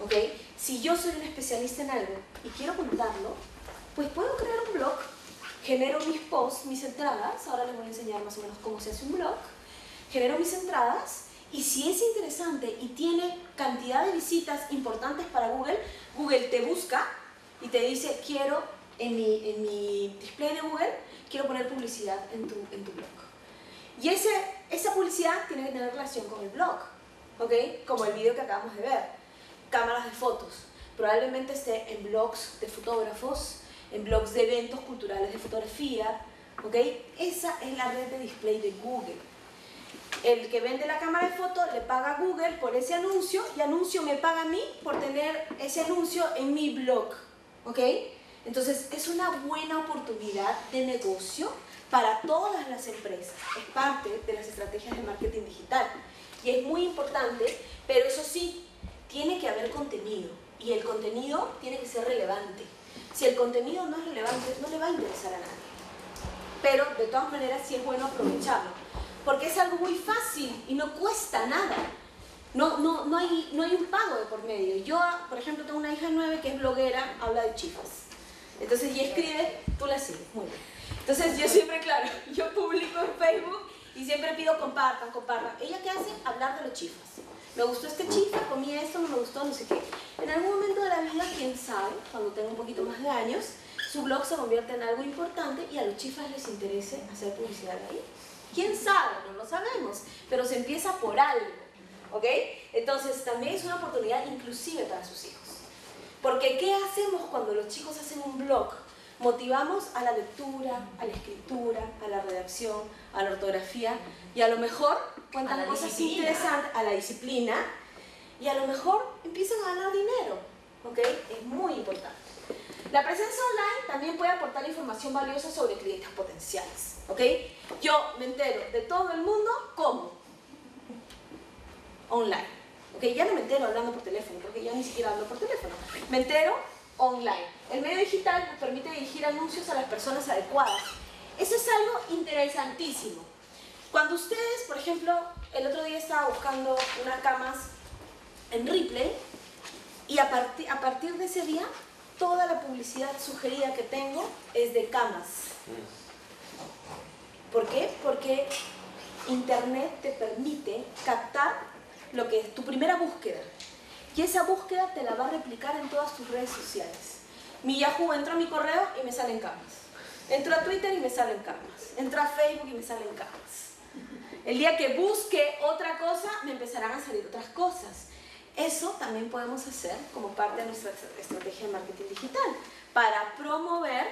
B: ¿ok? Si yo soy un especialista en algo y quiero contarlo, pues puedo crear un blog, genero mis posts, mis entradas, ahora les voy a enseñar más o menos cómo se hace un blog, genero mis entradas y si es interesante y tiene cantidad de visitas importantes para Google, Google te busca y te dice, quiero en mi, en mi display de Google, quiero poner publicidad en tu, en tu blog. Y ese, esa publicidad tiene que tener relación con el blog, ¿ok? Como el video que acabamos de ver. Cámaras de fotos. Probablemente esté en blogs de fotógrafos, en blogs de eventos culturales de fotografía, ¿ok? Esa es la red de display de Google. El que vende la cámara de foto le paga a Google por ese anuncio y anuncio me paga a mí por tener ese anuncio en mi blog. ¿Ok? Entonces es una buena oportunidad de negocio para todas las empresas. Es parte de las estrategias de marketing digital. Y es muy importante, pero eso sí, tiene que haber contenido. Y el contenido tiene que ser relevante. Si el contenido no es relevante, no le va a interesar a nadie. Pero de todas maneras sí es bueno aprovecharlo. Porque es algo muy fácil y no cuesta nada. No, no, no, hay, no hay un pago de por medio. Yo, por ejemplo, tengo una hija de nueve que es bloguera, habla de chifas. Entonces, y escribe, tú la sigues, muy bien. Entonces, yo siempre, claro, yo publico en Facebook y siempre pido compartan, compartan. ¿Ella qué hace? Hablar de los chifas. Me gustó este chifa, comí esto, no me gustó, no sé qué. En algún momento de la vida, quién sabe, cuando tenga un poquito más de años, su blog se convierte en algo importante y a los chifas les interese hacer publicidad ahí. ¿Quién sabe? No lo sabemos, pero se empieza por algo, ¿ok? Entonces también es una oportunidad inclusive para sus hijos. Porque ¿qué hacemos cuando los chicos hacen un blog? Motivamos a la lectura, a la escritura, a la redacción, a la ortografía y a lo mejor cuentan cosas
C: disciplina.
B: interesantes, a la disciplina y a lo mejor empiezan a ganar dinero, ¿ok? Es muy importante. La presencia online también puede aportar información valiosa sobre clientes potenciales, ¿ok? Yo me entero de todo el mundo, ¿cómo? Online, ¿ok? Ya no me entero hablando por teléfono, porque ya ni siquiera hablo por teléfono. Me entero online. El medio digital nos permite dirigir anuncios a las personas adecuadas. Eso es algo interesantísimo. Cuando ustedes, por ejemplo, el otro día estaba buscando unas camas en Ripley y a, parti- a partir de ese día toda la publicidad sugerida que tengo es de camas. ¿Por qué? Porque Internet te permite captar lo que es tu primera búsqueda. Y esa búsqueda te la va a replicar en todas tus redes sociales. Mi Yahoo entra a mi correo y me salen camas. Entro a Twitter y me salen camas. Entro a Facebook y me salen camas. El día que busque otra cosa, me empezarán a salir otras cosas. Eso también podemos hacer como parte de nuestra estrategia de marketing digital para promover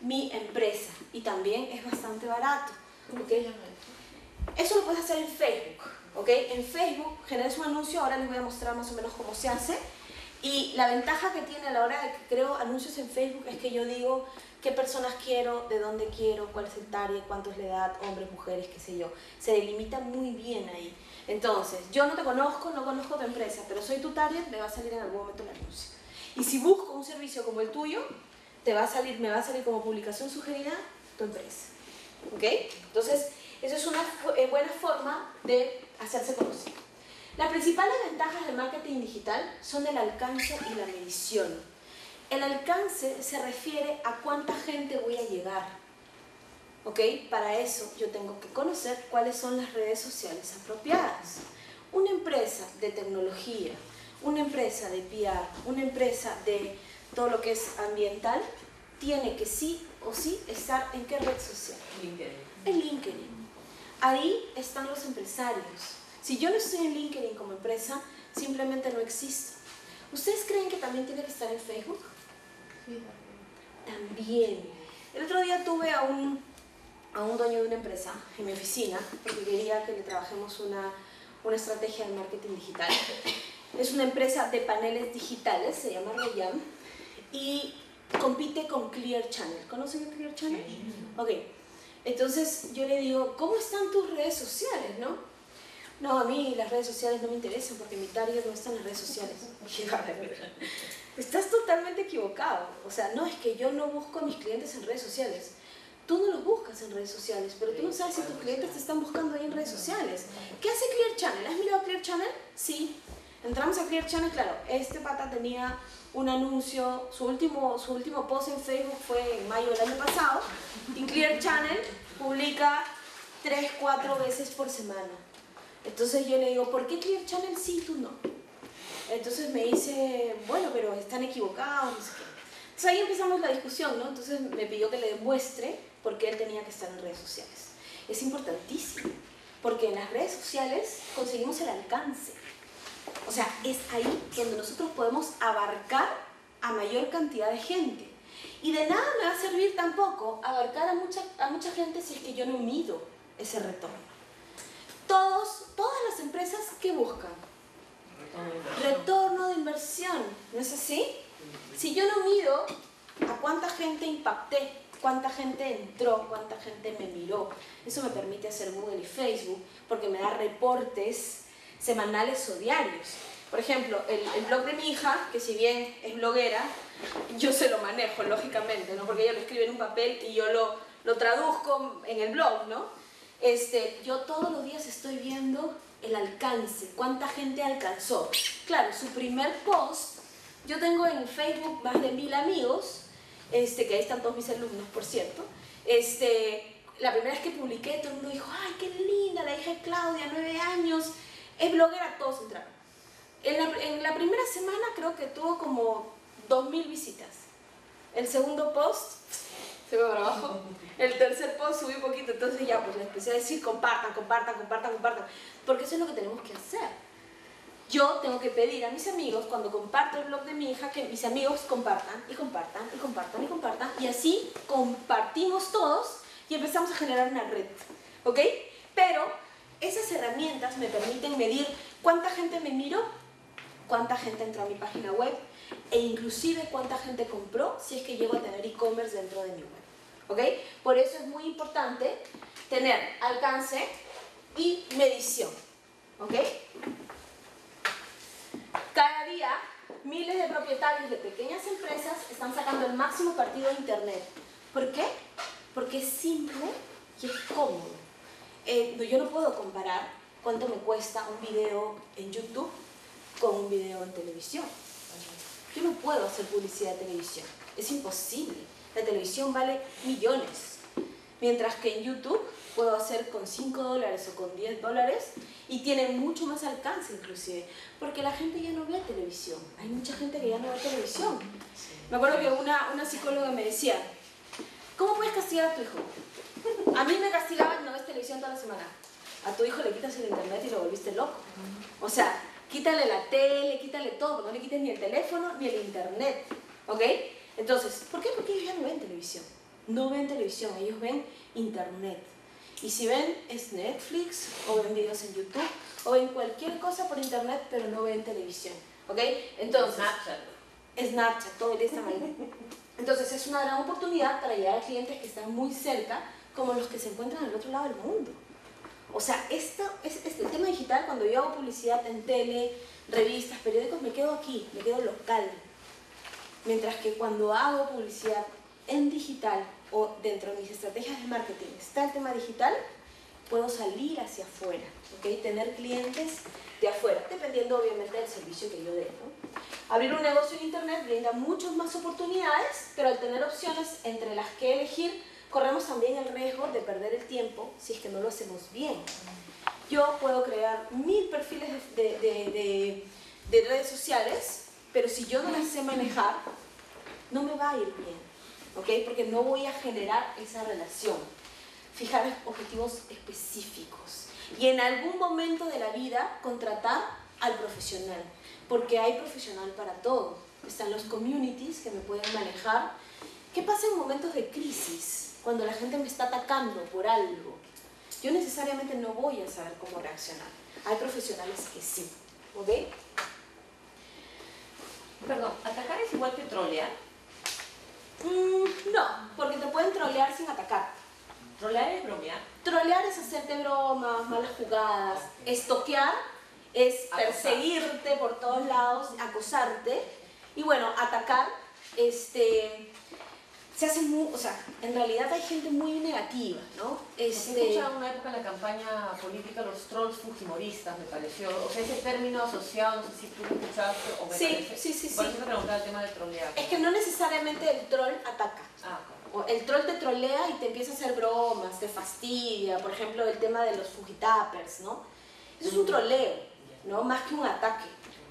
B: mi empresa. Y también es bastante barato. ¿ok? Eso lo puedes hacer en Facebook. ¿Ok? En Facebook generas un anuncio, ahora les voy a mostrar más o menos cómo se hace. Y la ventaja que tiene a la hora de que creo anuncios en Facebook es que yo digo qué personas quiero, de dónde quiero, cuál es el target, cuánto es la edad, hombres, mujeres, qué sé yo. Se delimita muy bien ahí. Entonces, yo no te conozco, no conozco tu empresa, pero soy tu target, me va a salir en algún momento el anuncio. Y si busco un servicio como el tuyo, te va a salir, me va a salir como publicación sugerida tu empresa. ¿Ok? Entonces, eso es una eh, buena forma de hacerse conocido. Las principales ventajas del marketing digital son el alcance y la medición. El alcance se refiere a cuánta gente voy a llegar. ¿Ok? Para eso yo tengo que conocer cuáles son las redes sociales apropiadas. Una empresa de tecnología, una empresa de PR, una empresa de todo lo que es ambiental, tiene que sí o sí estar en qué red social?
C: LinkedIn.
B: En LinkedIn. Ahí están los empresarios. Si yo no estoy en LinkedIn como empresa, simplemente no existo. ¿Ustedes creen que también tiene que estar en Facebook?
F: Sí,
B: También. El otro día tuve a un, a un dueño de una empresa en mi oficina porque quería que le trabajemos una, una estrategia de marketing digital. Es una empresa de paneles digitales, se llama Rayam, y compite con Clear Channel. ¿Conocen Clear Channel? Ok. Entonces yo le digo, ¿cómo están tus redes sociales, no? No, a mí las redes sociales no me interesan porque mi target no está en las redes sociales. Dije, "A ver, Estás totalmente equivocado. O sea, no es que yo no busco a mis clientes en redes sociales. Tú no los buscas en redes sociales, pero tú no sabes si tus clientes te están buscando ahí en redes sociales. ¿Qué hace Clear Channel? ¿Has mirado Clear Channel? Sí. Entramos a Clear Channel, claro, este pata tenía un anuncio, su último, su último post en Facebook fue en mayo del año pasado, y Clear Channel publica 3, 4 veces por semana. Entonces yo le digo, ¿por qué Clear Channel sí, tú no? Entonces me dice, bueno, pero están equivocados, no sé. Entonces ahí empezamos la discusión, ¿no? Entonces me pidió que le demuestre por qué él tenía que estar en redes sociales. Es importantísimo, porque en las redes sociales conseguimos el alcance. O sea, es ahí donde nosotros podemos abarcar a mayor cantidad de gente. Y de nada me va a servir tampoco abarcar a mucha, a mucha gente si es que yo no mido ese retorno. Todos, todas las empresas que buscan retorno de inversión, ¿no es así? Si yo no mido a cuánta gente impacté, cuánta gente entró, cuánta gente me miró, eso me permite hacer Google y Facebook porque me da reportes semanales o diarios. Por ejemplo, el, blog de mi hija, que si bien es bloguera, yo se lo manejo, lógicamente, ¿no? porque ella lo escribe en un papel y yo lo, lo traduzco en el blog, ¿no? Este, yo todos los días estoy viendo el alcance, cuánta gente alcanzó. Claro, su primer post, yo tengo en Facebook más de mil amigos, este, que ahí están todos mis alumnos, por cierto. Este, la primera vez que publiqué, todo el mundo dijo, ay, qué linda, la hija de Claudia, nueve años, es bloguera, todos entraron. En la, en la primera semana creo que tuvo como dos mil visitas. El segundo post se va para abajo. El tercer post subí un poquito, entonces ya pues le empecé a decir compartan, compartan, compartan, compartan, porque eso es lo que tenemos que hacer. Yo tengo que pedir a mis amigos cuando comparto el blog de mi hija que mis amigos compartan y compartan y compartan y compartan y así compartimos todos y empezamos a generar una red, ¿ok? Pero esas herramientas me permiten medir cuánta gente me miró, cuánta gente entró a mi página web e inclusive cuánta gente compró si es que llego a tener e-commerce dentro de mi web. ¿Ok? Por eso es muy importante tener alcance y medición. ¿Ok? Cada día miles de propietarios de pequeñas empresas están sacando el máximo partido de Internet. ¿Por qué? Porque es simple y es cómodo. Eh, yo no puedo comparar cuánto me cuesta un video en YouTube con un video en televisión. Yo no puedo hacer publicidad de televisión. Es imposible. La televisión vale millones. Mientras que en YouTube puedo hacer con 5 dólares o con 10 dólares y tiene mucho más alcance inclusive. Porque la gente ya no ve televisión. Hay mucha gente que ya no ve televisión. Me acuerdo que una, una psicóloga me decía, ¿cómo puedes castigar a tu hijo? A mí me castigaban no ves televisión toda la semana. A tu hijo le quitas el internet y lo volviste loco. O sea, quítale la tele, quítale todo, no le quites ni el teléfono ni el internet. ¿Ok? Entonces, ¿por qué? Porque ellos ya no ven televisión. No ven televisión, ellos ven internet. Y si ven es Netflix, o ven videos en YouTube, o ven cualquier cosa por internet, pero no ven televisión. ¿Ok? Entonces,
C: Snapchat.
B: Snapchat, todo el día están ahí. Entonces es una gran oportunidad para llegar a clientes que están muy cerca, como los que se encuentran al otro lado del mundo. O sea, esto, es, este tema digital, cuando yo hago publicidad en tele, revistas, periódicos, me quedo aquí, me quedo local. Mientras que cuando hago publicidad en digital o dentro de mis estrategias de marketing está el tema digital, puedo salir hacia afuera, ¿ok? Tener clientes de afuera, dependiendo obviamente del servicio que yo dé, ¿no? Abrir un negocio en internet brinda muchas más oportunidades, pero al tener opciones entre las que elegir, corremos también el riesgo de perder el tiempo si es que no lo hacemos bien. Yo puedo crear mil perfiles de, de- de- de redes sociales, pero si yo no las sé manejar, no me va a ir bien, ¿ok? Porque no voy a generar esa relación. Fijar objetivos específicos. Y en algún momento de la vida contratar al profesional, porque hay profesional para todo. Están los communities que me pueden manejar. ¿Qué pasa en momentos de crisis? Cuando la gente me está atacando por algo. Yo necesariamente no voy a saber cómo reaccionar. Hay profesionales que sí, ¿ok?
C: Perdón, ¿atacar es igual que trolear?
B: Mm, no, porque te pueden trolear sin atacar.
C: Trolear es bromear.
B: Trolear es hacerte bromas, malas jugadas. Estoquear es perseguirte por todos lados, acosarte. Y bueno, atacar, este, se hace muy, o sea, en realidad hay gente muy negativa, ¿no?
C: Se
B: Este,
C: escucha una época en la campaña política los trolls fujimoristas, me pareció. O sea, ese término asociado, no sé si tú lo escuchaste o me
B: Sí,
C: parece.
B: sí, sí,
C: Por
B: sí.
C: eso te preguntaba el tema de trolear.
B: es que no necesariamente el troll ataca.
C: Ah,
B: el troll te trolea y te empieza a hacer bromas, te fastidia, por ejemplo, el tema de los fujitappers, ¿no? Eso es un troleo, ¿no? Más que un ataque,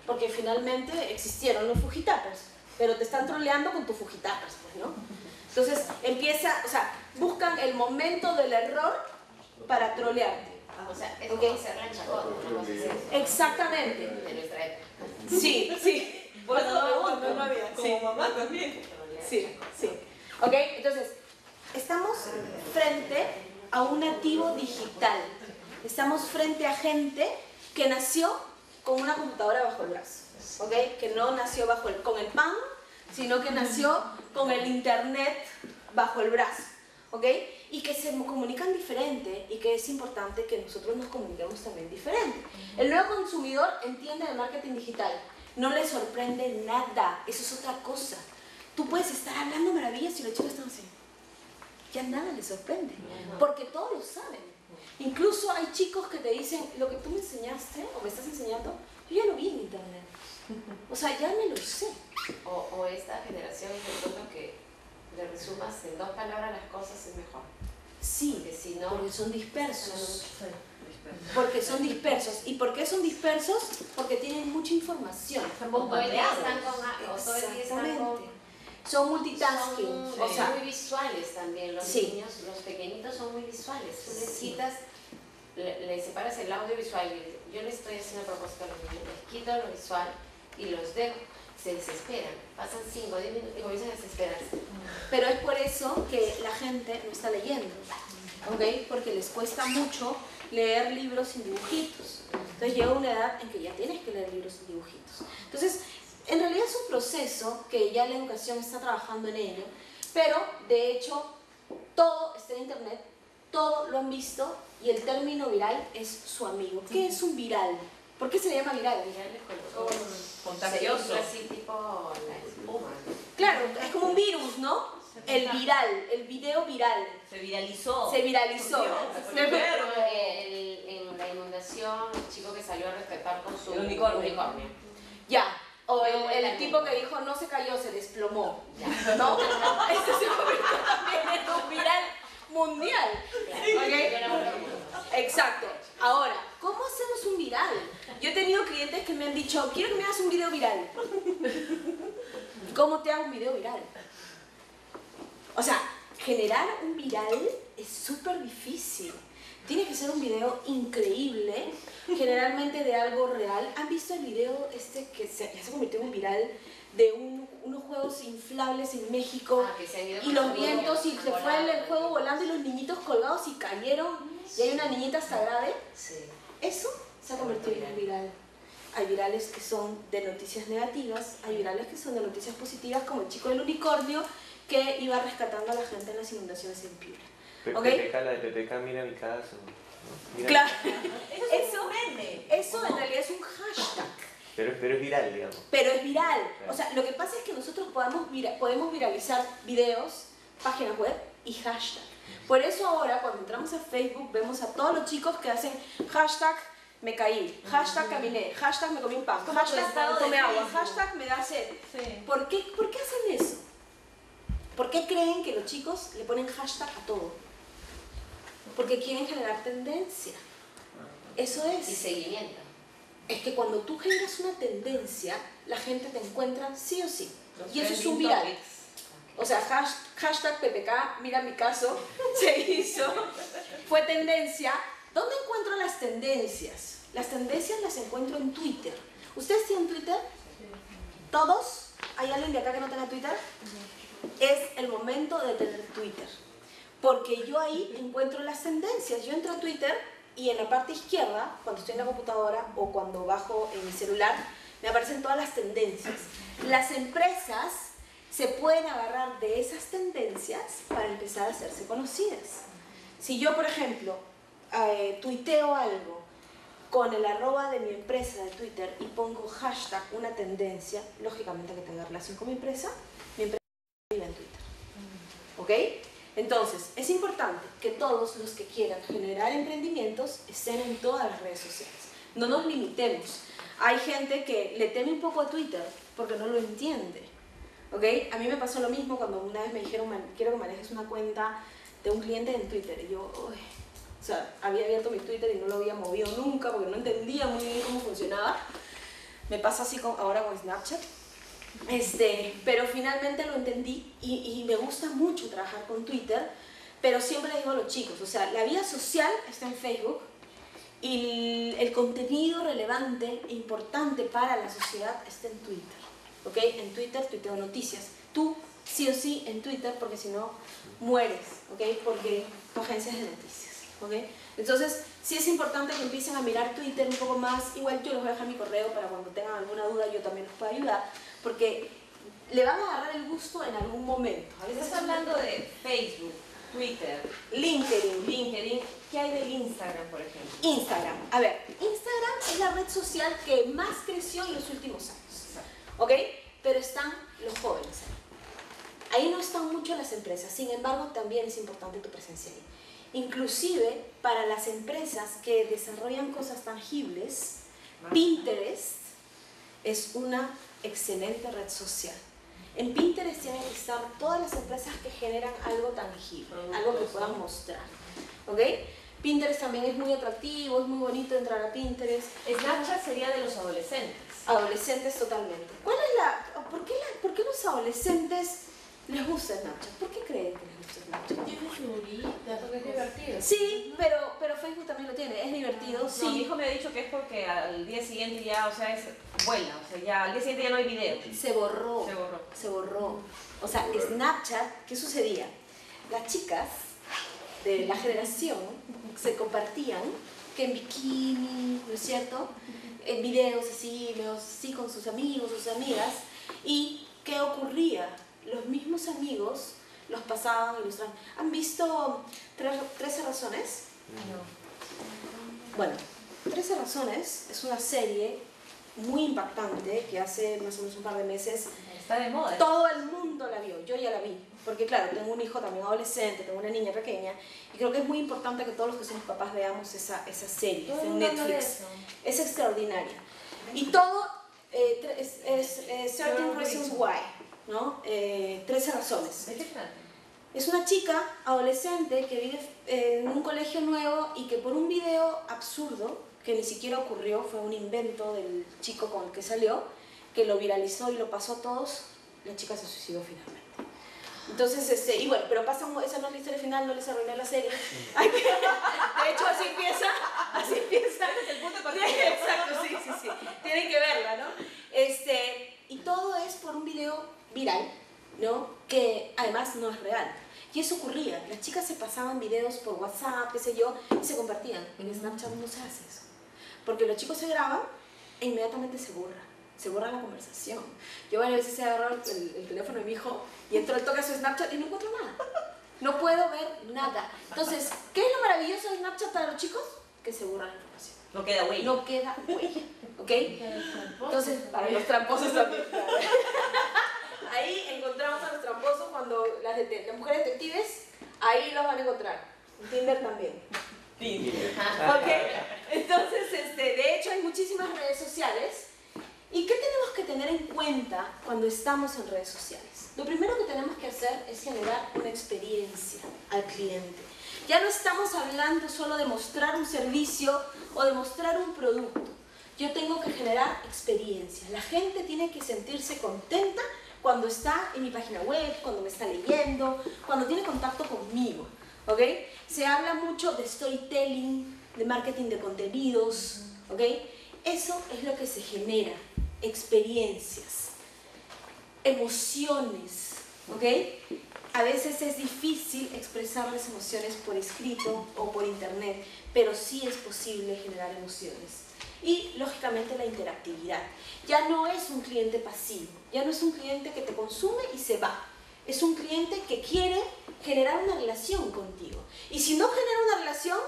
B: porque finalmente existieron los fujitappers, pero te están troleando con tus fujitappers, pues, ¿no? Entonces empieza, o sea, buscan el momento del error para trolearte.
A: O sea, es como una cosa así,
B: Exactamente.
A: de nuestra época.
B: Sí, sí.
C: Me
B: cuando
C: gusta,
B: no había,
C: como
B: sí.
C: mamá también.
B: Sí, sí. ¿Ok? Entonces, estamos frente a un nativo digital. Estamos frente a gente que nació con una computadora bajo el brazo. ¿Ok? Que no nació bajo el, con el pan, sino que nació con el internet bajo el brazo. ¿Ok? Y que se comunican diferente y que es importante que nosotros nos comuniquemos también diferente. El nuevo consumidor entiende el marketing digital. No le sorprende nada. Eso es otra cosa. Tú puedes estar hablando maravillas y los chicos están así. Ya nada les sorprende, porque todos lo saben. Incluso hay chicos que te dicen, lo que tú me enseñaste o me estás enseñando, yo ya lo vi en internet. O sea, ya me lo sé.
A: O, o esta generación intentando que le resumas en dos palabras las cosas es mejor.
B: Sí,
A: Porque si no,
B: porque son dispersos.
C: Sí.
B: Porque son dispersos. ¿Y por qué son dispersos? Porque tienen mucha información.
C: Están bombardeados.
B: Son multitasking.
A: Son
B: O sea,
A: muy visuales también. Los
B: Sí.
A: niños, los pequeñitos son muy visuales. Tú les quitas, le, le separas el audio visual. y Yo le estoy haciendo a propósito a los niños. Les quito lo visual y los dejo. Se desesperan. Pasan 5 o 10 minutos y comienzan a desesperarse.
B: Pero es por eso que la gente no está leyendo, ¿ok? Porque les cuesta mucho leer libros sin dibujitos. Entonces llega una edad en que ya tienes que leer libros sin dibujitos. Entonces, en realidad es un proceso que ya la educación está trabajando en ello, pero de hecho todo está en internet, todo lo han visto y el término viral es su amigo. ¿Qué es un viral? ¿Por qué se le llama viral?
A: Ya les colocó.
C: Contagioso.
A: Así tipo la espuma.
B: Claro, es como un virus, ¿no? El viral, el video viral.
C: Se viralizó.
B: Se viralizó.
C: Pero-
A: El- en la inundación, el chico que salió a rescatar con su
C: El unicornio.
B: Ya. O el, tipo que dijo no se cayó, se desplomó.
A: Ya.
B: ¿No? Eso se convirtió también en un viral mundial. Exacto. Ahora, ¿cómo hacemos un viral? Yo he tenido clientes que me han dicho, quiero que me hagas un video viral. ¿Cómo te hago un video viral? O sea, generar un viral es súper difícil. Tiene que ser un video increíble, generalmente de algo real. ¿Han visto el video este que se, ya se convirtió en un viral de un- unos juegos inflables en México?
A: Ah,
B: y los vientos y se fue el, el juego volando y los niñitos colgados y cayeron y hay una niñita hasta grave.
A: Sí.
B: Eso se ha convertido en viral. Hay virales que son de noticias negativas, hay virales que son de noticias positivas, como el chico del unicornio que iba rescatando a la gente en las inundaciones en Piura.
D: Pe-
B: ¿Ok?
D: PPK, la de PPK, mira mi caso. ¿no? Mira-
B: Claro,
C: Eso es un meme.
B: eso en realidad es un hashtag,
D: Pero, pero es viral, digamos.
B: pero es viral.
D: Claro.
B: O sea, lo que pasa es que nosotros podemos, vira- podemos viralizar videos, páginas web, y hashtag. Por eso ahora cuando entramos a Facebook vemos a todos los chicos que hacen hashtag me caí, hashtag caminé, hashtag me comí un pan, hashtag tomé agua, hashtag me da sed.
C: Sí.
B: ¿Por qué, ¿Por qué hacen eso? ¿Por qué creen que los chicos le ponen hashtag a todo? Porque quieren generar tendencia. Eso es.
A: Y seguimiento.
B: Es que cuando tú generas una tendencia, la gente te encuentra sí o sí.
C: Los
B: y eso es un viral.
C: topics.
B: O sea, hash- hashtag PPK, mira mi caso, se hizo, fue tendencia. ¿Dónde encuentro las tendencias? Las tendencias las encuentro en Twitter. ¿Ustedes tienen Twitter? ¿Todos? ¿Hay alguien de acá que no tenga Twitter? Es el momento de tener Twitter. Porque yo ahí encuentro las tendencias. Yo entro a Twitter y en la parte izquierda, cuando estoy en la computadora o cuando bajo en mi celular, me aparecen todas las tendencias. Las empresas se pueden agarrar de esas tendencias para empezar a hacerse conocidas. Si yo, por ejemplo, eh, tuiteo algo con el arroba de mi empresa de Twitter y pongo hashtag una tendencia, lógicamente que tenga relación con mi empresa, mi empresa vive en Twitter. ¿Ok? Entonces, es importante que todos los que quieran generar emprendimientos estén en todas las redes sociales. No nos limitemos. Hay gente que le teme un poco a Twitter porque no lo entiende. ¿Ok? A mí me pasó lo mismo cuando una vez me dijeron, "Man, quiero que manejes una cuenta de un cliente en Twitter. Y yo, "Uy". o sea, había abierto mi Twitter y no lo había movido nunca porque no entendía muy bien cómo funcionaba. Me pasa así con, ahora con Snapchat. Este, pero finalmente lo entendí y, y me gusta mucho trabajar con Twitter, pero siempre le digo a los chicos, o sea, la vida social está en Facebook y el, el contenido relevante e importante para la sociedad está en Twitter. ¿Ok? En Twitter tuiteo noticias. Tú sí o sí en Twitter porque si no mueres, ¿ok? Porque tu agencia es de noticias, ¿ok? Entonces, sí es importante que empiecen a mirar Twitter un poco más. Igual yo les voy a dejar mi correo para cuando tengan alguna duda yo también los pueda ayudar, porque le van a agarrar el gusto en algún momento. A veces
C: Estás hablando de Facebook, Twitter,
B: LinkedIn,
C: LinkedIn. ¿Qué hay del Instagram, por ejemplo?
B: Instagram. A ver, Instagram es la red social que más creció en los últimos años. ¿Ok? Pero están los jóvenes ahí. Ahí no están mucho las empresas, sin embargo también es importante tu presencia ahí. Inclusive para las empresas que desarrollan cosas tangibles, Pinterest es una excelente red social. En Pinterest tienen que estar todas las empresas que generan algo tangible, algo que puedan mostrar. ¿Ok? Pinterest también es muy atractivo, es muy bonito entrar a Pinterest.
C: Snapchat sería de los adolescentes.
B: Adolescentes totalmente. ¿Cuál es la, por, qué la, ¿Por qué los adolescentes les gusta Snapchat? ¿Por qué creen que?
F: Tiene figuritas,
H: Porque es divertido.
B: Sí, pero, pero Facebook también lo tiene, es divertido,
C: No, mi
B: sí.
C: hijo me ha dicho que es porque al día siguiente ya, o sea, es vuela, o sea, ya al día siguiente ya no hay video.
B: Se borró.
C: Se borró.
B: Se borró. O sea, Snapchat, ¿qué sucedía? Las chicas de la generación se compartían que en bikini, ¿no es cierto? En videos así, videos así con sus amigos, sus amigas. ¿Y qué ocurría? Los mismos amigos los pasaban y los traían. ¿Han visto tres- 13 razones? Bueno, 13 razones es una serie muy impactante que hace más o menos un par de meses
C: Está de moda.
B: todo el mundo la vio, yo ya la vi, porque claro, tengo un hijo también adolescente, tengo una niña pequeña, y creo que es muy importante que todos los que somos papás veamos esa, esa serie
H: Todo
B: en Netflix. Es extraordinaria. Y todo eh, tre- es, es, eh, Certain Reasons Why, ¿no? Eh, 13 razones.
C: ¿De qué trata?
B: Es una chica adolescente que vive eh, en un colegio nuevo y que por un video absurdo, que ni siquiera ocurrió, fue un invento del chico con el que salió, que lo viralizó y lo pasó a todos, la chica se suicidó finalmente. Entonces, este, y bueno, pero pasa, esa no es la historia final, no les arruiné la serie. Que- de hecho, así empieza, así empieza.
C: El punto de partida.
B: Exacto, sí, sí, sí. Tienen que verla, ¿no? Este, y todo es por un video viral, ¿no? Que además no es real. Y eso ocurría. Las chicas se pasaban videos por WhatsApp, qué sé yo, y se compartían. En Snapchat no se hace eso. Porque los chicos se graban e inmediatamente se borra. Se borra la conversación. Yo varias veces he agarrado el, el teléfono de mi hijo y entro al toque a su Snapchat y no encuentro nada. No puedo ver nada. Entonces, ¿qué es lo maravilloso de Snapchat para los chicos? Que se borra la información.
C: No queda huella.
B: No queda huella. ¿Ok? Entonces, para los tramposos también. Ahí encontramos a los tramposos cuando las, las mujeres detectives Ahí los van a encontrar. En Tinder también. ¿Ok? Entonces, este, de hecho hay muchísimas redes sociales. ¿Y qué tenemos que tener en cuenta cuando estamos en redes sociales? Lo primero que tenemos que hacer es generar una experiencia al cliente. Ya no estamos hablando solo de mostrar un servicio o de mostrar un producto. Yo tengo que generar experiencias. La gente tiene que sentirse contenta cuando está en mi página web, cuando me está leyendo, cuando tiene contacto conmigo. ¿Ok? Se habla mucho de storytelling, de marketing de contenidos. ¿Ok? Eso es lo que se genera. Experiencias, emociones. ¿Ok? A veces es difícil expresar las emociones por escrito o por internet, pero sí es posible generar emociones. La interactividad. Ya no es un cliente pasivo, ya no es un cliente que te consume y se va. Es un cliente que quiere generar una relación contigo. Y si no genera una relación,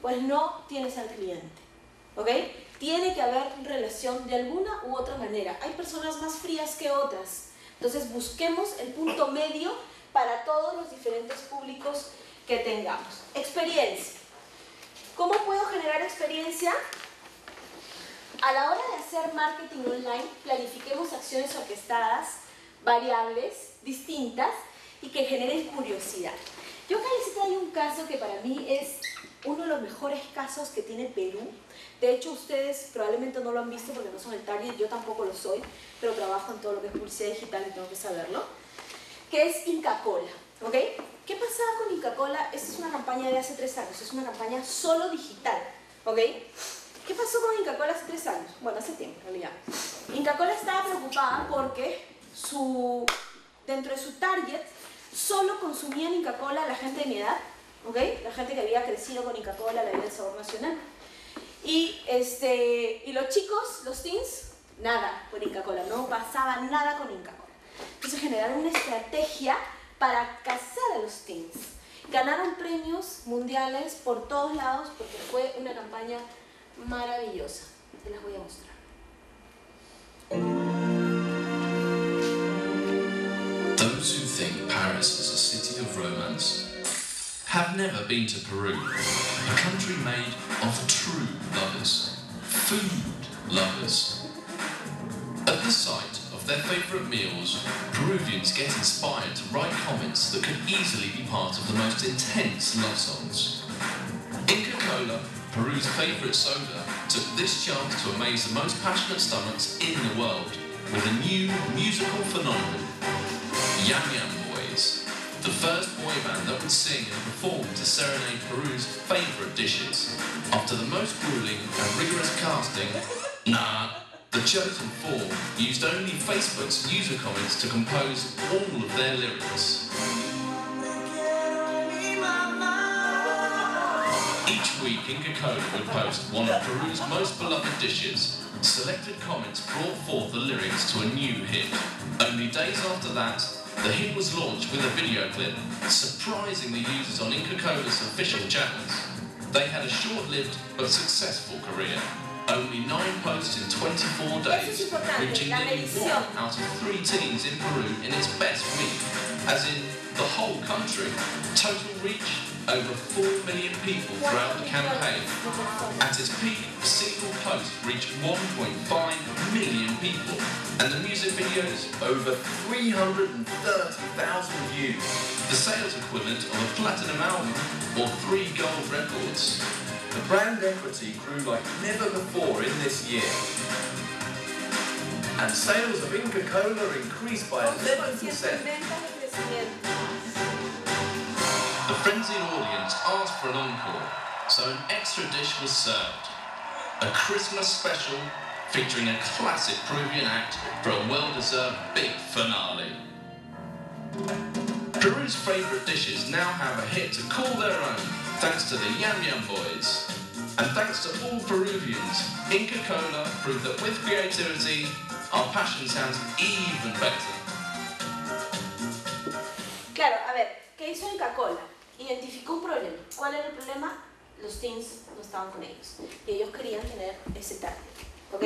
B: pues no tienes al cliente. ¿Ok? Tiene que haber relación de alguna u otra manera. Hay personas más frías que otras. Entonces busquemos el punto medio para todos los diferentes públicos que tengamos. Experiencia. ¿Cómo puedo generar experiencia? A la hora de hacer marketing online, planifiquemos acciones orquestadas, variables, distintas y que generen curiosidad. Yo acá les traigo un caso que para mí es uno de los mejores casos que tiene Perú. De hecho, ustedes probablemente no lo han visto porque no son el target, yo tampoco lo soy, pero trabajo en todo lo que es publicidad digital y tengo que saberlo que es Inca Cola. ¿ok? ¿Qué pasaba con Inca Cola? Esta es una campaña de hace tres años, es una campaña solo digital. ¿ok? ¿Qué pasó con Inca Cola hace tres años? Bueno, hace tiempo en realidad. Inca Cola estaba preocupada porque su, dentro de su target solo consumían Inca Cola la gente de mi edad, ¿ok? La gente que había crecido con Inca Cola, la vida del sabor nacional. Y, este, y los chicos, los teens, nada con Inca Cola, no pasaba nada con Inca Cola. Entonces generaron una estrategia para cazar a los teens. Ganaron premios mundiales por todos lados porque fue una campaña maravillosa. Te las voy a mostrar.
K: Those who think Paris is a city of romance have never been to Peru, a country made of true lovers, food lovers. At the sight of their favourite meals, Peruvians get inspired to write comments that could easily be part of the most intense love songs. Inca Cola, Peru's favourite soda, took this chance to amaze the most passionate stomachs in the world with a new musical phenomenon, Yam Yam Boys, the first boy band that would sing and perform to serenade Peru's favourite dishes. After the most grueling and rigorous casting, nah, the chosen four used only Facebook's user comments to compose all of their lyrics. Each week, Inca Cola would post one of Peru's most beloved dishes. Selected comments brought forth the lyrics to a new hit. Only days after that, the hit was launched with a video clip, surprising the users on Inca Cola's official channels. They had a short-lived but successful career. Only nine posts in 24 days, reaching nearly one out of three teams in Peru in its best week, as in the whole country. Total reach over 4 million people throughout the campaign. At its peak, single post reached 1.5 million people, and the music videos over 330,000 views. The sales equivalent of a platinum album or three gold records. The brand equity grew like never before in this year. And sales of Inca Cola increased by 11%. The frenzied audience asked for an encore, so an extra dish was served. A Christmas special featuring a classic Peruvian act for a well-deserved big finale. Peru's favourite dishes now have a hit to call their own, thanks to the Yam Yam Boys. And thanks to all Peruvians, Inca Cola proved that with creativity, our passion sounds even better.
B: Claro, a ver, ¿qué hizo Inca Cola? Identificó un problema. ¿Cuál era el problema? Los teens no estaban con ellos. Y ellos querían tener ese target. ¿Ok?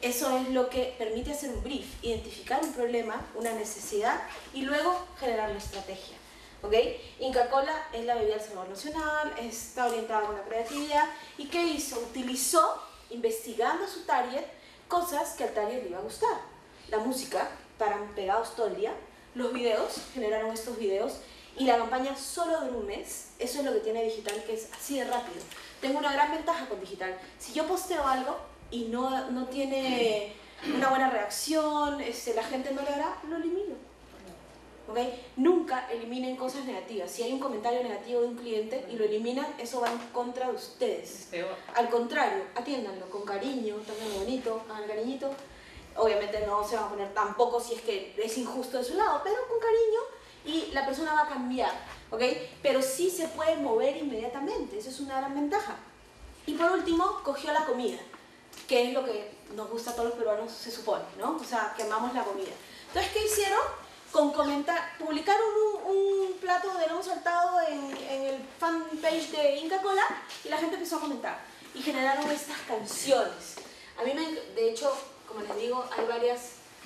B: Eso es lo que permite hacer un brief, identificar un problema, una necesidad y luego generar la estrategia. ¿ok? Inca Cola es la bebida del sabor nacional, está orientada con la creatividad. ¿Y qué hizo? Utilizó, investigando su target, cosas que al target le iba a gustar. La música, paran pegados todo el día. Los videos, generaron estos videos. Y la campaña solo duró un mes. Eso es lo que tiene digital, que es así de rápido. Tengo una gran ventaja con digital. Si yo posteo algo y no, no tiene una buena reacción, este, la gente no le hará, lo elimino. ¿ok? Nunca eliminen cosas negativas. Si hay un comentario negativo de un cliente y lo eliminan, eso va en contra de ustedes. Al contrario, atiéndanlo con cariño, también bonito, hagan cariñito. Obviamente no se van a poner tampoco si es que es injusto de su lado, pero con cariño y la persona va a cambiar, ¿ok? Pero sí se puede mover inmediatamente, esa es una gran ventaja. Y por último, cogió la comida, que es lo que nos gusta a todos los peruanos, se supone, ¿no? O sea, quemamos la comida. Entonces, ¿qué hicieron? Con comentar, publicaron un, un plato de lomo saltado en, en el fanpage de Inca Cola y la gente empezó a comentar. Y generaron estas canciones. A mí, me, de hecho, les digo, hay varias,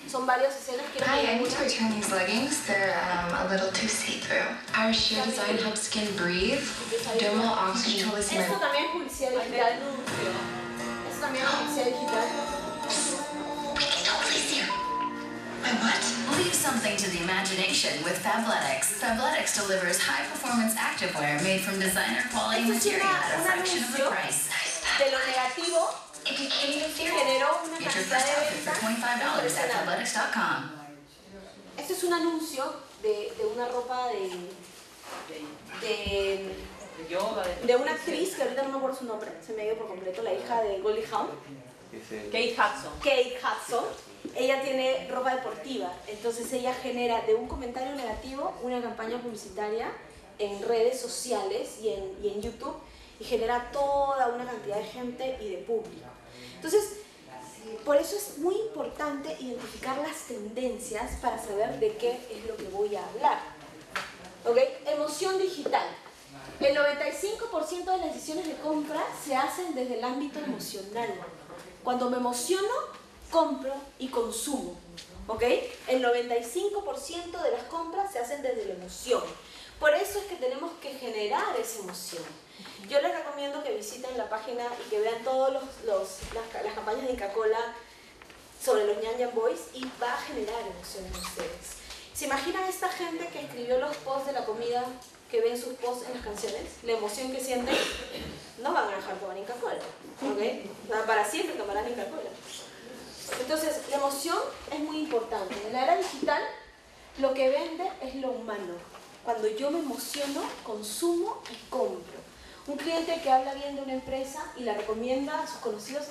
B: son varias escenas que...
L: Hi, I need to return these leggings. They're um, a little too see-through. Our sheer design helps skin breathe. Dermal oxygen totally
B: Esto
L: smart.
B: también es publicidad digital. Esto también es publicidad digital.
I: Leave something to the imagination with Fabletics. Fabletics delivers high-performance activewear made from designer quality
B: Esto es
I: material at a fraction of the price.
B: de lo negativo generó una cantidad de ventas
I: $25 at
B: impresionante.
I: fabletics.com.
B: Este es un anuncio de, de una ropa de, de,
C: yoga,
B: de una actriz que ahorita no me acuerdo su nombre, se me dio por completo, la hija de Goldie Hawn.
C: Kate Hudson.
B: Kate Hudson. Ella tiene ropa deportiva, entonces ella genera de un comentario negativo una campaña publicitaria en redes sociales y en, y en YouTube y genera toda una cantidad de gente y de público. Entonces, por eso es muy importante identificar las tendencias para saber de qué es lo que voy a hablar. ¿Ok? Emoción digital. El 95% de las decisiones de compra se hacen desde el ámbito emocional. Cuando me emociono, compro y consumo. ¿Ok? El 95% de las compras se hacen desde la emoción. Por eso es que tenemos que generar esa emoción. Yo les recomiendo que visiten la página y que vean todas los, las, campañas de Coca-Cola sobre los Ñan Ñan Boys y va a generar emociones en ustedes. ¿Se imaginan esta gente que escribió los posts de la comida, que ven sus posts en las canciones? La emoción que sienten, no van a dejar tomar Inca Cola, ¿ok? Para siempre tomarán Inca Cola. Entonces, la emoción es muy importante. En la era digital, lo que vende es lo humano. Cuando yo me emociono, consumo y compro. Un cliente que habla bien de una empresa y la recomienda a sus conocidos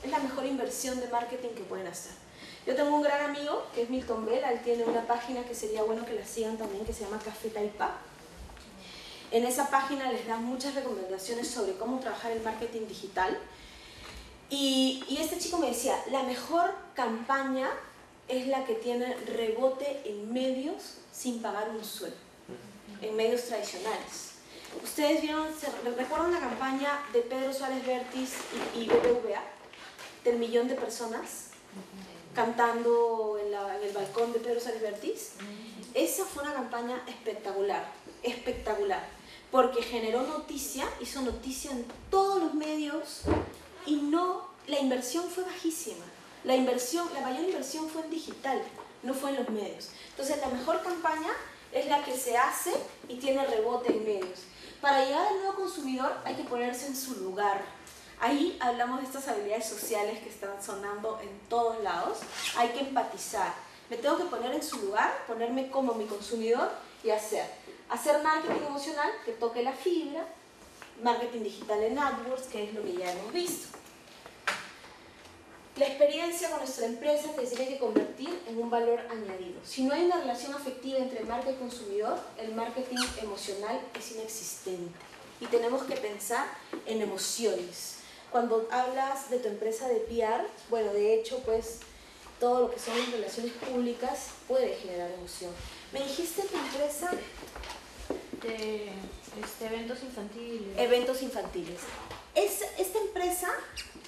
B: es la mejor inversión de marketing que pueden hacer. Yo tengo un gran amigo que es Milton Bell, él tiene una página que sería bueno que la sigan también, que se llama Café Taipa. En esa página les dan muchas recomendaciones sobre cómo trabajar el marketing digital. Y, y este chico me decía, la mejor campaña es la que tiene rebote en medios sin pagar un sueldo, en medios tradicionales. Ustedes vieron, ¿recuerdan la campaña de Pedro Suárez Vértiz y, y BBVA? Del millón de personas cantando en, la- en el balcón de Pedro Suárez Vértiz. Esa fue una campaña espectacular, espectacular, porque generó noticia, hizo noticia en todos los medios y no, la inversión fue bajísima. La inversión, la mayor inversión fue en digital, no fue en los medios. Entonces la mejor campaña es la que se hace y tiene rebote en medios. Para llegar al nuevo consumidor hay que ponerse en su lugar. Ahí hablamos de estas habilidades sociales que están sonando en todos lados. Hay que empatizar. Me tengo que poner en su lugar, ponerme como mi consumidor y hacer. Hacer marketing emocional que toque la fibra, marketing digital en AdWords, que es lo que ya hemos visto. La experiencia con nuestra empresa se tiene que convertir en un valor añadido. Si no hay una relación afectiva entre marca y consumidor, el marketing emocional es inexistente. Y tenemos que pensar en emociones. Cuando hablas de tu empresa de PR, bueno, de hecho, pues todo lo que son las relaciones públicas puede generar emoción. Me dijiste tu empresa
H: De este, eventos infantiles.
B: eventos infantiles. Es, esta empresa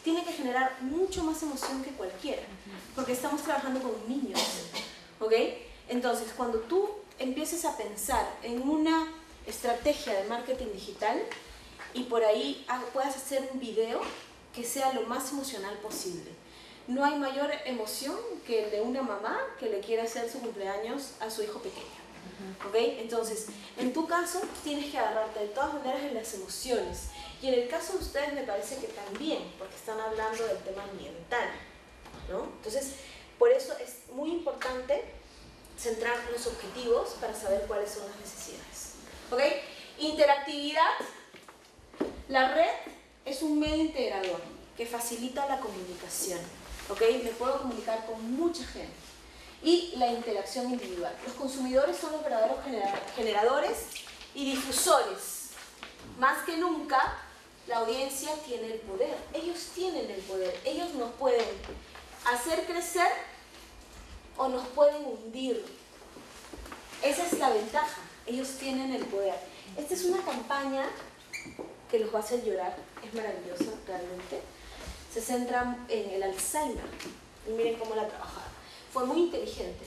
B: tiene que generar mucho más emoción que cualquiera, porque estamos trabajando con niños, ¿ok? Entonces, cuando tú empieces a pensar en una estrategia de marketing digital y por ahí puedas hacer un video que sea lo más emocional posible. No hay mayor emoción que el de una mamá que le quiere hacer su cumpleaños a su hijo pequeño. ¿Ok? Entonces, en tu caso tienes que agarrarte de todas maneras en las emociones. Y en el caso de ustedes me parece que también, porque están hablando del tema ambiental. ¿no? Entonces, por eso es muy importante centrar los objetivos para saber cuáles son las necesidades. ¿Ok? Interactividad. La red es un medio integrador que facilita la comunicación. ¿Ok? Me puedo comunicar con mucha gente. Y la interacción individual. Los consumidores son los verdaderos genera- generadores y difusores. Más que nunca, la audiencia tiene el poder. Ellos tienen el poder. Ellos nos pueden hacer crecer o nos pueden hundir. Esa es la ventaja. Ellos tienen el poder. Esta es una campaña que los va a hacer llorar. Es maravillosa, realmente. Se centra en el Alzheimer. Y miren cómo la ha trabajado. Fue muy inteligente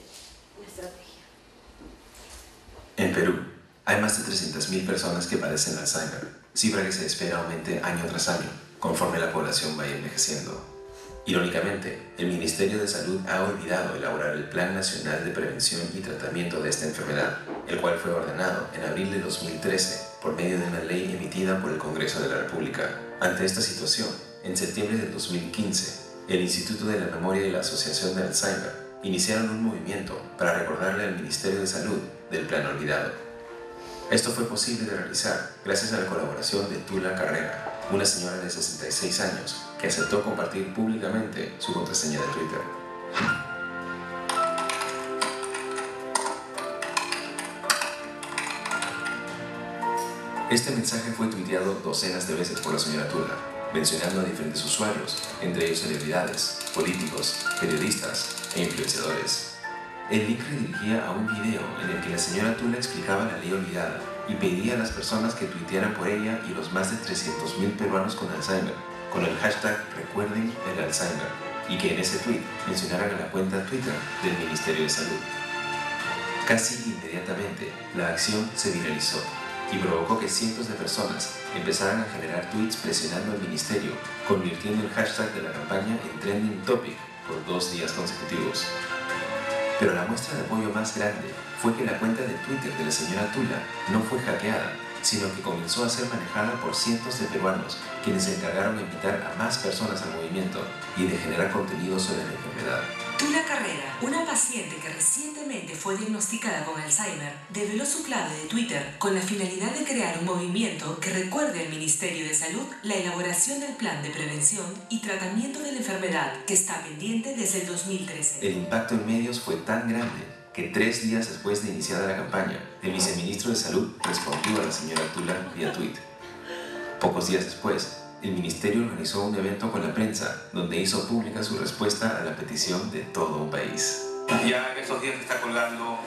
B: la estrategia.
M: En Perú, hay más de 300.000 personas que padecen Alzheimer, cifra que se espera aumente año tras año, conforme la población vaya envejeciendo. Irónicamente, el Ministerio de Salud ha olvidado elaborar el Plan Nacional de Prevención y Tratamiento de esta enfermedad, el cual fue ordenado en abril de 2013 por medio de una ley emitida por el Congreso de la República. Ante esta situación, en septiembre del 2015, el Instituto de la Memoria y la Asociación de Alzheimer iniciaron un movimiento para recordarle al Ministerio de Salud del plan olvidado. Esto fue posible de realizar gracias a la colaboración de Tula Carrera, una señora de 66 años que aceptó compartir públicamente su contraseña de Twitter. Este mensaje fue tuiteado docenas de veces por la señora Tula, mencionando a diferentes usuarios, entre ellos celebridades, políticos, periodistas e influenciadores. El link redirigía a un video en el que la señora Tula explicaba la ley olvidada y pedía a las personas que tuitearan por ella y los más de 300.000 peruanos con Alzheimer, con el hashtag Recuerden el Alzheimer, y que en ese tweet mencionaran a la cuenta Twitter del Ministerio de Salud. Casi inmediatamente, la acción se viralizó y provocó que cientos de personas empezaran a generar tweets presionando al ministerio, convirtiendo el hashtag de la campaña en trending topic por dos días consecutivos. Pero la muestra de apoyo más grande fue que la cuenta de Twitter de la señora Tula no fue hackeada, sino que comenzó a ser manejada por cientos de peruanos, quienes se encargaron de invitar a más personas al movimiento y de generar contenido sobre la enfermedad.
N: Tula Carrera, una paciente que recientemente fue diagnosticada con Alzheimer, develó su clave de Twitter con la finalidad de crear un movimiento que recuerde al Ministerio de Salud la elaboración del plan de prevención y tratamiento de la enfermedad que está pendiente desde el 2013.
M: El impacto en medios fue tan grande que tres días después de iniciada la campaña, el viceministro de Salud respondió a la señora Tula vía tweet. Pocos días después, el ministerio organizó un evento con la prensa donde hizo pública su respuesta a la petición de todo un país.
O: Ya en estos días se está colgando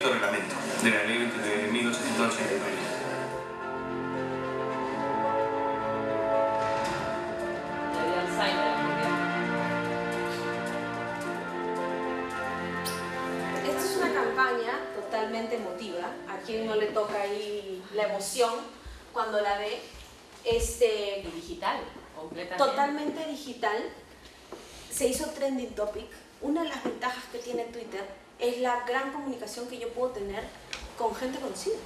O: el reglamento de la ley 29.889.
C: Le dio Alzheimer al gobierno.
B: Esta es una campaña totalmente emotiva. A quien no le toca ahí la emoción cuando la ve. Este,
C: Y digital, completamente.
B: totalmente digital. Se hizo trending topic. Una de las ventajas que tiene Twitter es la gran comunicación que yo puedo tener con gente conocida.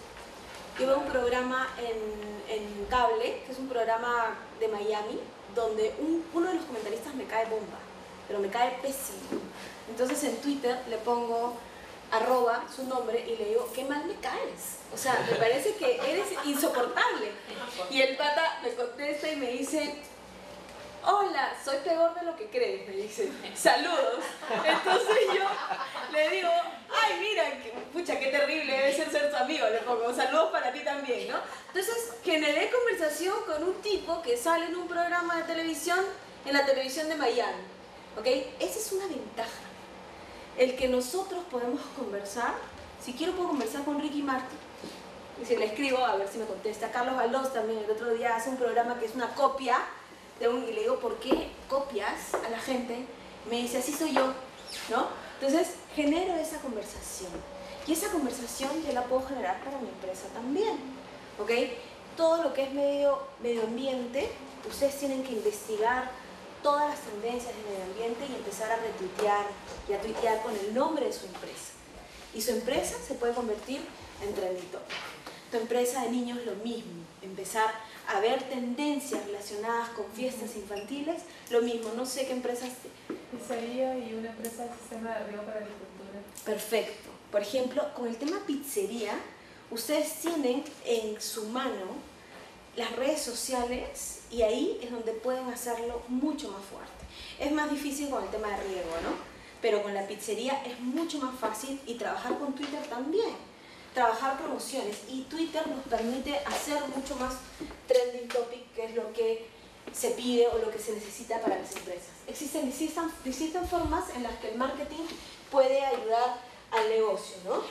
B: Yo veo un programa en, en cable, que es un programa de Miami, donde un- uno de los comentaristas me cae bomba, pero me cae pésimo. Entonces en Twitter le pongo arroba su nombre y le digo, qué mal me caes. O sea, me parece que eres insoportable. Y el pata me contesta y me dice, hola, soy peor de lo que crees, me dice, saludos. Entonces yo le digo, ay, mira, pucha, qué terrible debe ser ser tu amigo, le pongo, saludos para ti también, ¿no? Entonces generé conversación con un tipo que sale en un programa de televisión, en la televisión de Miami, ¿ok? Esa es una ventaja, el que nosotros podemos conversar, si quiero puedo conversar con Ricky Martin, y si le escribo, a ver si me contesta. Carlos Valdós también el otro día hace un programa que es una copia de un, y le digo, ¿por qué copias a la gente? Me dice, así soy yo, ¿no? Entonces, genero esa conversación. Y esa conversación yo la puedo generar para mi empresa también. ¿Ok? Todo lo que es medio, medio ambiente, ustedes tienen que investigar todas las tendencias de medio ambiente y empezar a retuitear y a tuitear con el nombre de su empresa. Y su empresa se puede convertir en trending topic. Tu empresa de niños lo mismo, empezar a ver tendencias relacionadas con fiestas infantiles, lo mismo, no sé qué empresas...
F: Pizzería y una empresa de sistema de riego para agricultura.
B: Perfecto. Por ejemplo, con el tema pizzería, ustedes tienen en su mano las redes sociales y ahí es donde pueden hacerlo mucho más fuerte. Es más difícil con el tema de riego, ¿no? Pero con la pizzería es mucho más fácil y trabajar con Twitter también. Trabajar promociones y Twitter nos permite hacer mucho más trending topic, que es lo que se pide o lo que se necesita para las empresas. Existen distintas, distintas formas en las que el marketing puede ayudar al negocio, ¿no?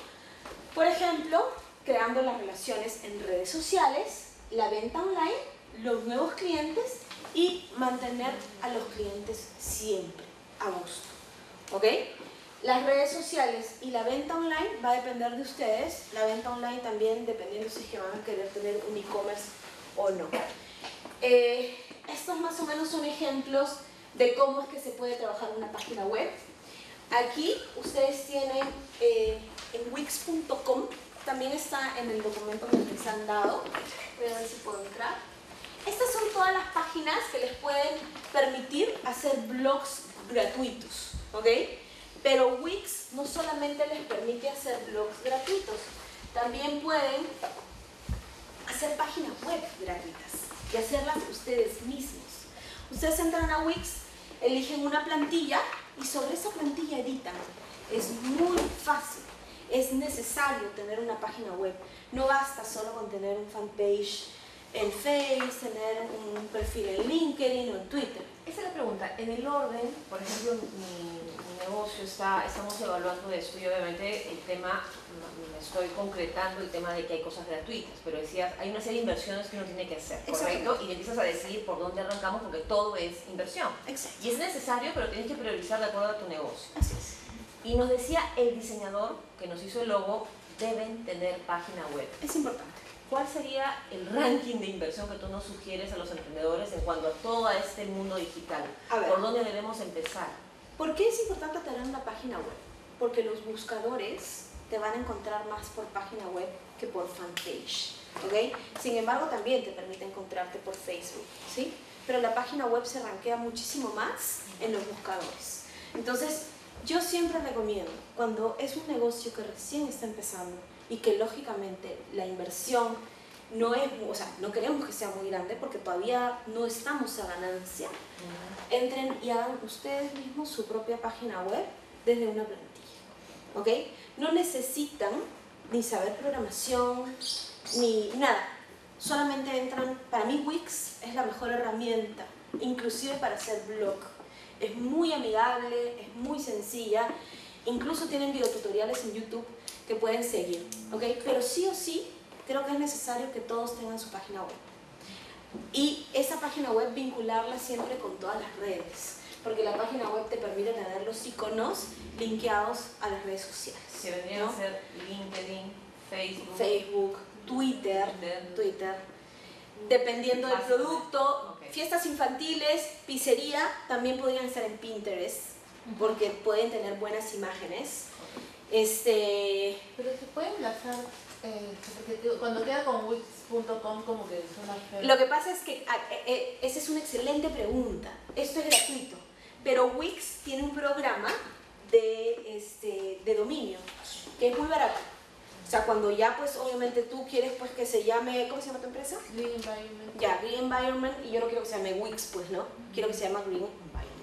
B: Por ejemplo, creando las relaciones en redes sociales, la venta online, los nuevos clientes y mantener a los clientes siempre a gusto. ¿Ok? Las redes sociales y la venta online va a depender de ustedes. La venta online también dependiendo si es que van a querer tener un e-commerce o no. Eh, estos más o menos son ejemplos de cómo es que se puede trabajar una página web. Aquí ustedes tienen eh, en wix.com, también está en el documento que les han dado. Voy a ver si puedo entrar. Estas son todas las páginas que les pueden permitir hacer blogs gratuitos, ¿ok? Pero Wix no solamente les permite hacer blogs gratuitos, también pueden hacer páginas web gratuitas y hacerlas ustedes mismos. Ustedes entran a Wix, eligen una plantilla y sobre esa plantilla editan. Es muy fácil. Es necesario tener una página web. No basta solo con tener un fanpage en Facebook, tener un perfil en LinkedIn o en Twitter.
C: Esa es la pregunta. En el orden, por ejemplo, mi, negocio está, estamos evaluando esto y obviamente el tema, me estoy concretando el tema de que hay cosas gratuitas, pero decías, hay una serie de inversiones que uno tiene que hacer, ¿correcto? Y empiezas a decidir por dónde arrancamos porque todo es inversión.
B: Exacto.
C: Y es necesario, pero tienes que priorizar de acuerdo a tu negocio.
B: Así es.
C: Y nos decía el diseñador que nos hizo el logo, deben tener página web.
B: Es importante.
C: ¿Cuál sería el ranking de inversión que tú nos sugieres a los emprendedores en cuanto a todo este mundo digital?
B: A ver.
C: ¿Por dónde debemos empezar?
B: ¿Por qué es importante tener una página web? Porque los buscadores te van a encontrar más por página web que por fanpage. ¿ok? Sin embargo, también te permite encontrarte por Facebook. ¿sí? Pero la página web se rankea muchísimo más en los buscadores. Entonces, yo siempre recomiendo, cuando es un negocio que recién está empezando y que lógicamente la inversión no es, o sea, no queremos que sea muy grande porque todavía no estamos a ganancia, entren y hagan ustedes mismos su propia página web desde una plantilla. ¿Ok? No necesitan ni saber programación, ni nada. Solamente entran, para mí Wix es la mejor herramienta, inclusive para hacer blog. Es muy amigable, es muy sencilla, incluso tienen videotutoriales en YouTube que pueden seguir, ¿ok? Pero sí o sí, creo que es necesario que todos tengan su página web. Y esa página web vincularla siempre con todas las redes, porque la página web te permite tener los iconos linkeados a las redes sociales.
C: Que vendrían
B: ¿no?
C: a ser LinkedIn, Facebook.
B: Facebook, Twitter, Twitter. Dependiendo del producto, fiestas infantiles, pizzería, también podrían estar en Pinterest, porque pueden tener buenas imágenes. Este,
F: Pero se puede enlazar, eh, porque cuando queda con wix.com como que suena feo.
B: Lo que pasa es que ah, eh, eh, esa es una excelente pregunta. Esto es gratuito, pero Wix tiene un programa de, este, de dominio que es muy barato. O sea, cuando ya pues obviamente tú quieres pues que se llame, ¿cómo se llama tu empresa?
F: Green Environment.
B: Ya, Green Environment y yo no quiero que se llame Wix pues, ¿no? Quiero que se llame Green Environment.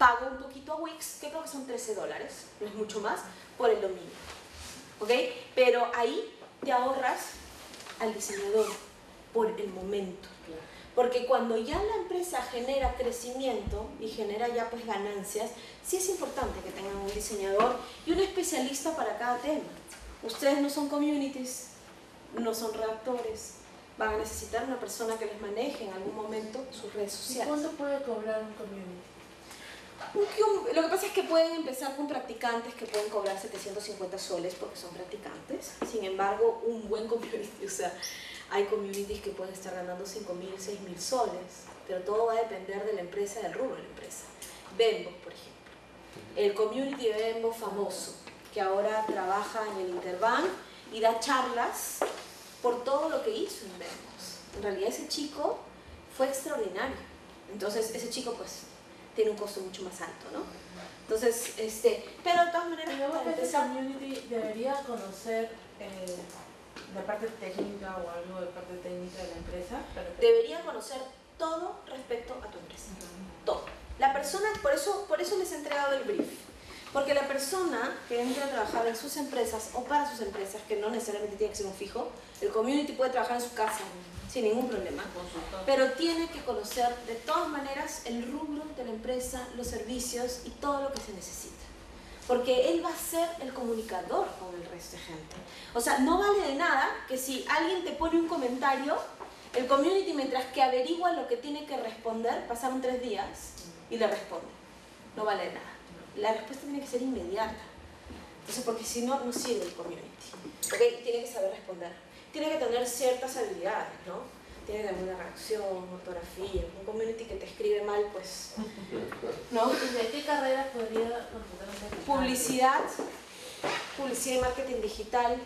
B: Pago un poquito a Wix, que creo que son 13 dólares, no es mucho más, por el dominio. ¿Ok? Pero ahí te ahorras al diseñador por el momento. Porque cuando ya la empresa genera crecimiento y genera ya pues ganancias, sí es importante que tengan un diseñador y un especialista para cada tema. Ustedes no son communities, no son redactores, van a necesitar una persona que les maneje en algún momento sus redes
F: ¿Y
B: sociales.
F: cuánto puede cobrar un community?
B: Lo que pasa es que pueden empezar con practicantes que pueden cobrar 750 soles porque son practicantes. Sin embargo, un buen community, o sea, hay communities que pueden estar ganando 5.000, 6.000 soles, pero todo va a depender de la empresa, del rubro de la empresa. Bembo, por ejemplo. El community de Bembo famoso, que ahora trabaja en el Interbank y da charlas por todo lo que hizo en Bembos. En realidad ese chico fue extraordinario. Entonces ese chico pues tiene un costo mucho más alto, ¿no? Entonces, este, pero de todas maneras,
F: que
B: empezar,
F: community debería conocer eh, la parte técnica o algo de parte técnica de la empresa. que-
B: debería conocer todo respecto a tu empresa. Todo. La persona, por eso, por eso les he entregado el brief. Porque la persona que entra a trabajar en sus empresas o para sus empresas, que no necesariamente tiene que ser un fijo, el community puede trabajar en su casa sin ningún problema, pero tiene que conocer de todas maneras el rubro de la empresa, los servicios y todo lo que se necesita. Porque él va a ser el comunicador con el resto de gente. O sea, no vale de nada que si alguien te pone un comentario, el community mientras que averigua lo que tiene que responder, pasaron tres días y le responde. No vale de nada. La respuesta tiene que ser inmediata. Entonces, porque si no, no sirve el community. ¿Ok? Y tiene que saber responder. Tiene que tener ciertas habilidades, ¿no? Tiene que tener una reacción, ortografía. Un community que te escribe mal, pues... ¿No?
F: ¿Y de qué carreras podría?
B: Publicidad, publicidad y marketing digital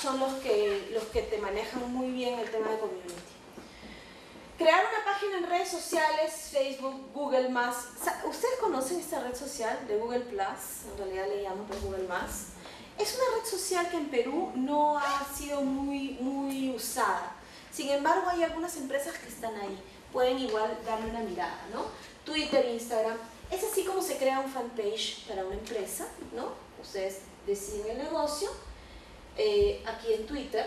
B: son los que, los que te manejan muy bien el tema de community. Crear una página en redes sociales, Facebook, Google+. ¿Ustedes conocen esta red social de Google Plus? En realidad le llaman por Google+. Es una red social que en Perú no ha sido muy, muy usada. Sin embargo, hay algunas empresas que están ahí. Pueden igual darle una mirada, ¿no? Twitter, Instagram. Es así como se crea un fanpage para una empresa, ¿no? Ustedes deciden el negocio. eh, aquí en Twitter,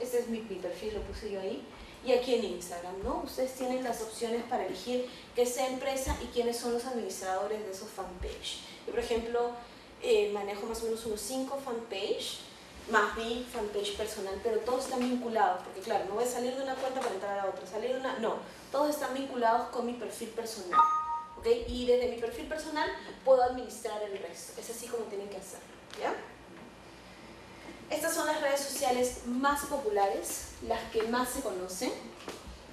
B: este es mi, mi perfil, lo puse yo ahí. Y aquí en Instagram, ¿no? Ustedes tienen las opciones para elegir qué sea empresa y quiénes son los administradores de esos fanpage. Yo, por ejemplo, eh, manejo más o menos unos 5 fanpage, más mi fanpage personal, pero todos están vinculados, porque claro, no voy a salir de una cuenta para entrar a otra, salir de una... No, todos están vinculados con mi perfil personal, ¿ok? Y desde mi perfil personal puedo administrar el resto, es así como tienen que hacerlo, ¿ya? Estas son las redes sociales más populares, las que más se conocen.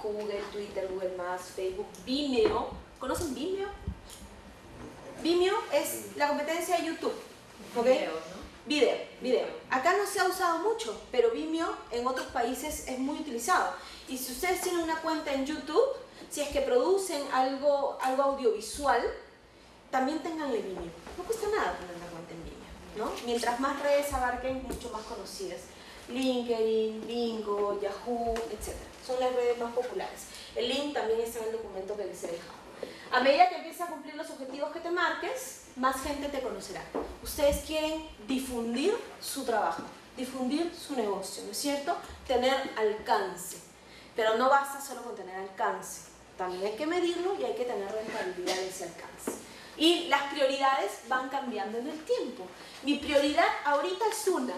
B: Google, Twitter, Google+, Facebook, Vimeo. ¿Conocen Vimeo? Vimeo es la competencia de YouTube. ¿ok?
C: Video, ¿no?
B: Video, video. Acá no se ha usado mucho, pero Vimeo en otros países es muy utilizado. Y si ustedes tienen una cuenta en YouTube, si es que producen algo, algo audiovisual, también tenganle Vimeo. No cuesta nada tener una cuenta en Vimeo, ¿no? Mientras más redes abarquen, mucho más conocidas. LinkedIn, Bingo, Yahoo, etc. Son las redes más populares. El link también está en el documento que les he dejado. A medida que empieces a cumplir los objetivos que te marques, más gente te conocerá. Ustedes quieren difundir su trabajo, difundir su negocio, ¿no es cierto? Tener alcance. Pero no basta solo con tener alcance. También hay que medirlo y hay que tener rentabilidad de ese alcance. Y las prioridades van cambiando en el tiempo. Mi prioridad ahorita es una.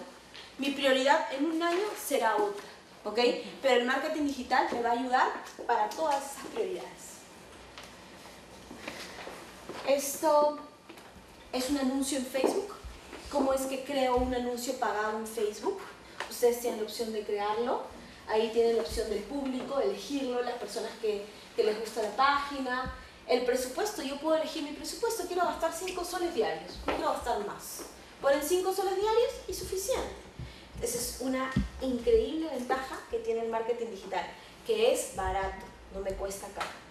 B: Mi prioridad en un año será otra. ¿Ok? Pero el marketing digital me va a ayudar para todas esas prioridades. Esto es un anuncio en Facebook. ¿Cómo es que creo un anuncio pagado en Facebook? Ustedes tienen la opción de crearlo. Ahí tienen la opción del público, elegirlo, las personas que, que les gusta la página. El presupuesto, yo puedo elegir mi presupuesto. Quiero gastar 5 soles diarios, no quiero gastar más. Ponen 5 soles diarios y suficiente. Esa es una increíble ventaja que tiene el marketing digital, que es barato, no me cuesta caro.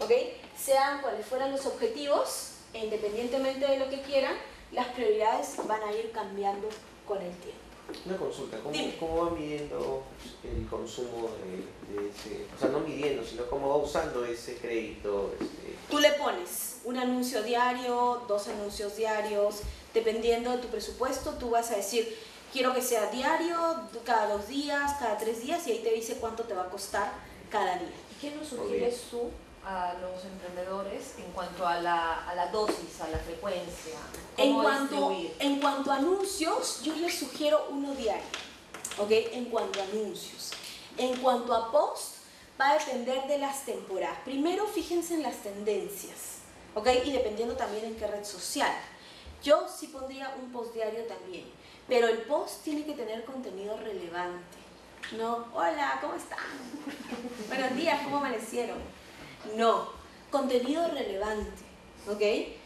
B: ¿Ok? Sean cuales fueran los objetivos, e independientemente de lo que quieran, las prioridades van a ir cambiando con el tiempo.
D: Una consulta, ¿cómo, cómo va midiendo el consumo de, de ese, o sea, no midiendo, sino cómo va usando ese crédito? Este,
B: Tú le pones un anuncio diario, dos anuncios diarios, dependiendo de tu presupuesto, tú vas a decir, quiero que sea diario, cada dos días, cada tres días, y ahí te dice cuánto te va a costar cada día.
C: ¿Qué nos sugieres tú a los emprendedores en cuanto a la, a la dosis, a la frecuencia?
B: En
C: ¿Cómo
B: cuanto, en cuanto a anuncios, yo les sugiero uno diario, ¿ok? En cuanto a anuncios. En cuanto a post, va a depender de las temporadas. Primero, fíjense en las tendencias, ¿ok? Y dependiendo también en qué red social. Yo sí pondría un post diario también, pero el post tiene que tener contenido relevante. No, hola, ¿cómo están? Buenos días, ¿cómo amanecieron? No, contenido relevante, ¿ok?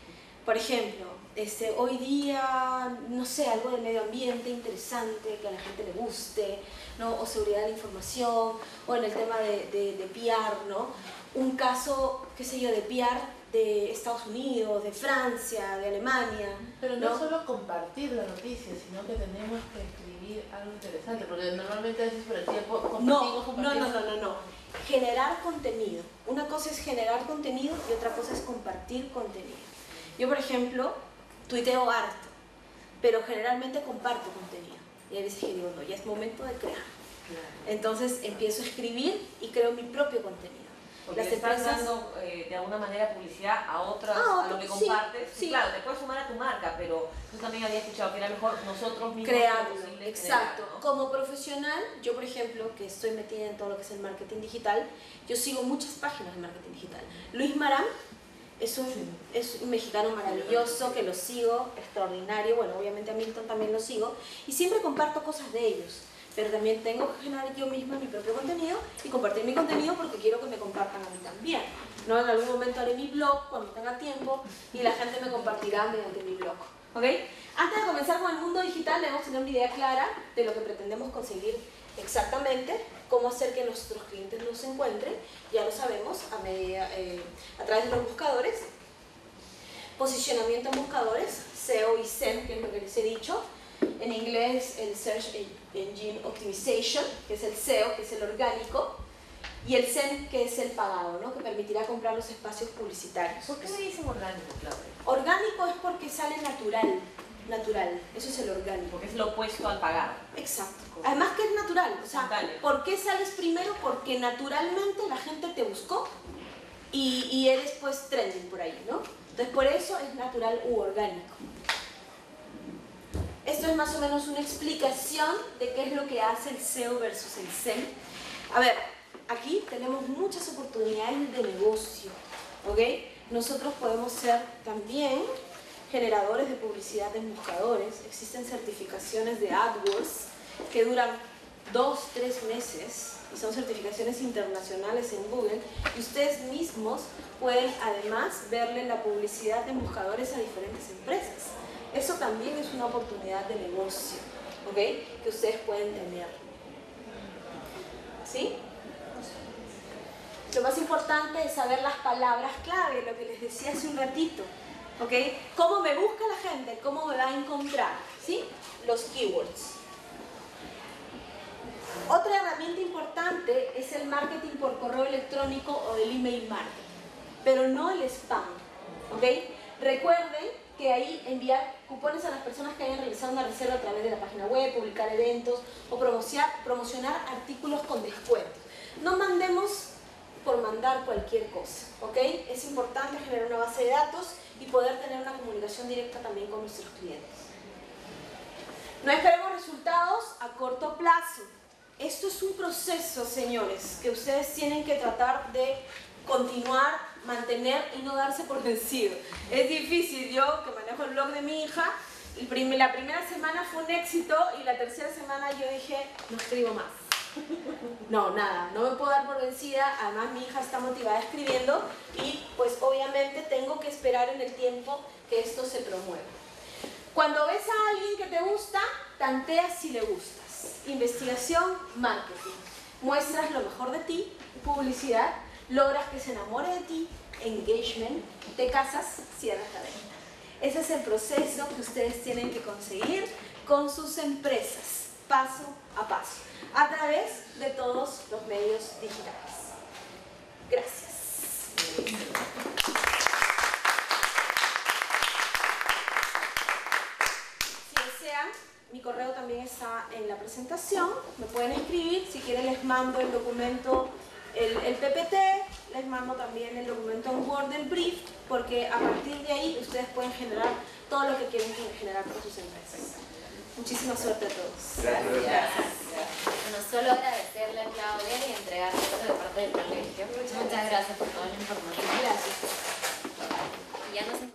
B: Por ejemplo, este, hoy día, no sé, algo de medio ambiente interesante, que a la gente le guste, ¿no? o seguridad de la información, o en el tema de, de, de PR, ¿no? un caso, qué sé yo, de PR de Estados Unidos, de Francia, de Alemania.
F: Pero no, solo compartir la noticia, sino que tenemos que escribir algo interesante, porque normalmente a veces por el tiempo compartimos,
B: no,
F: compartimos.
B: No, no, no, no, no. Generar contenido. Una cosa es generar contenido y otra cosa es compartir contenido. Yo, por ejemplo, tuiteo harto, pero generalmente comparto contenido. Y a veces que digo, no, ya es momento de crear. Entonces empiezo a escribir y creo mi propio contenido.
C: Porque estás dando eh, de alguna manera publicidad a otras,
B: Ah,
C: a lo que compartes.
B: sí.
C: Claro, te puedes sumar a tu marca, pero tú también habías escuchado que era mejor nosotros mismos
B: crearlo, exacto.
C: crear, ¿no?
B: Como profesional, yo por ejemplo, que estoy metida en todo lo que es el marketing digital, yo sigo muchas páginas de marketing digital. Luis Maram es un, es un mexicano maravilloso que lo sigo, extraordinario, bueno, obviamente a Milton también lo sigo, y siempre comparto cosas de ellos. Pero también tengo que generar yo misma mi propio contenido y compartir mi contenido porque quiero que me compartan a mí también. ¿no? En algún momento haré mi blog cuando tenga tiempo y la gente me compartirá mediante mi blog. ¿ok? Antes de comenzar con el mundo digital debemos tener una idea clara de lo que pretendemos conseguir exactamente, cómo hacer que nuestros clientes nos encuentren, ya lo sabemos a, medida, eh, a través de los buscadores, posicionamiento en buscadores, SEO y SEM, que es lo que les he dicho, en inglés el Search Engine Optimization, que es el SEO, que es el orgánico, y el SEM, que es el pagado, ¿no? que permitirá comprar los espacios publicitarios.
C: ¿Por qué le dicen orgánico, Claudia?
B: Orgánico es porque sale natural, natural, eso es el orgánico.
C: Porque es lo opuesto al pagado.
B: Exacto. Además que es natural, o sea,
C: Espontáneo.
B: ¿por qué sales primero? Porque naturalmente la gente te buscó y, y eres pues trending por ahí, ¿no? Entonces por eso es natural u orgánico. Esto es más o menos una explicación de qué es lo que hace el SEO versus el SEM. A ver, aquí tenemos muchas oportunidades de negocio, ¿ok? Nosotros podemos ser también generadores de publicidad en buscadores. Existen certificaciones de AdWords que duran dos, tres meses y son certificaciones internacionales en Google. Y ustedes mismos pueden además verle la publicidad en buscadores a diferentes empresas. Eso también es una oportunidad de negocio, ¿ok? Que ustedes pueden tener. ¿Sí? Lo más importante es saber las palabras clave, lo que les decía hace un ratito. ¿Ok? ¿Cómo me busca la gente? ¿Cómo me va a encontrar? ¿Sí? Los keywords. Otra herramienta importante es el marketing por correo electrónico o el email marketing, pero no el spam. ¿Ok? Recuerden que ahí enviar cupones a las personas que hayan realizado una reserva a través de la página web, publicar eventos o promocionar, artículos con descuentos. No mandemos por mandar cualquier cosa, ¿ok? Es importante generar una base de datos y poder tener una comunicación directa también con nuestros clientes. No esperemos resultados a corto plazo. Esto es un proceso, señores, que ustedes tienen que tratar de continuar, mantener y no darse por vencido. Es difícil, yo que manejo el blog de mi hija, la primera semana fue un éxito y la tercera semana yo dije, no escribo más. No, nada, no me puedo dar por vencida, además mi hija está motivada escribiendo y pues obviamente tengo que esperar en el tiempo que esto se promueva. Cuando ves a alguien que te gusta, tanteas si le gustas. Investigación, marketing. Muestras lo mejor de ti, publicidad, logras que se enamore de ti, engagement, te casas, cierras la venta. Ese es el proceso que ustedes tienen que conseguir con sus empresas, paso a paso, a través de todos los medios digitales. Gracias. Mi correo también está en la presentación, me pueden escribir, si quieren les mando el documento, el, el PPT, les mando también el documento en Word del brief, porque a partir de ahí ustedes pueden generar todo lo que quieren generar con sus empresas. Muchísima suerte a todos. Gracias. Gracias.
A: Bueno, solo agradecerle a Claudia y entregarle esto de parte del colegio. Muchas gracias por toda la información. Gracias. Y ya nos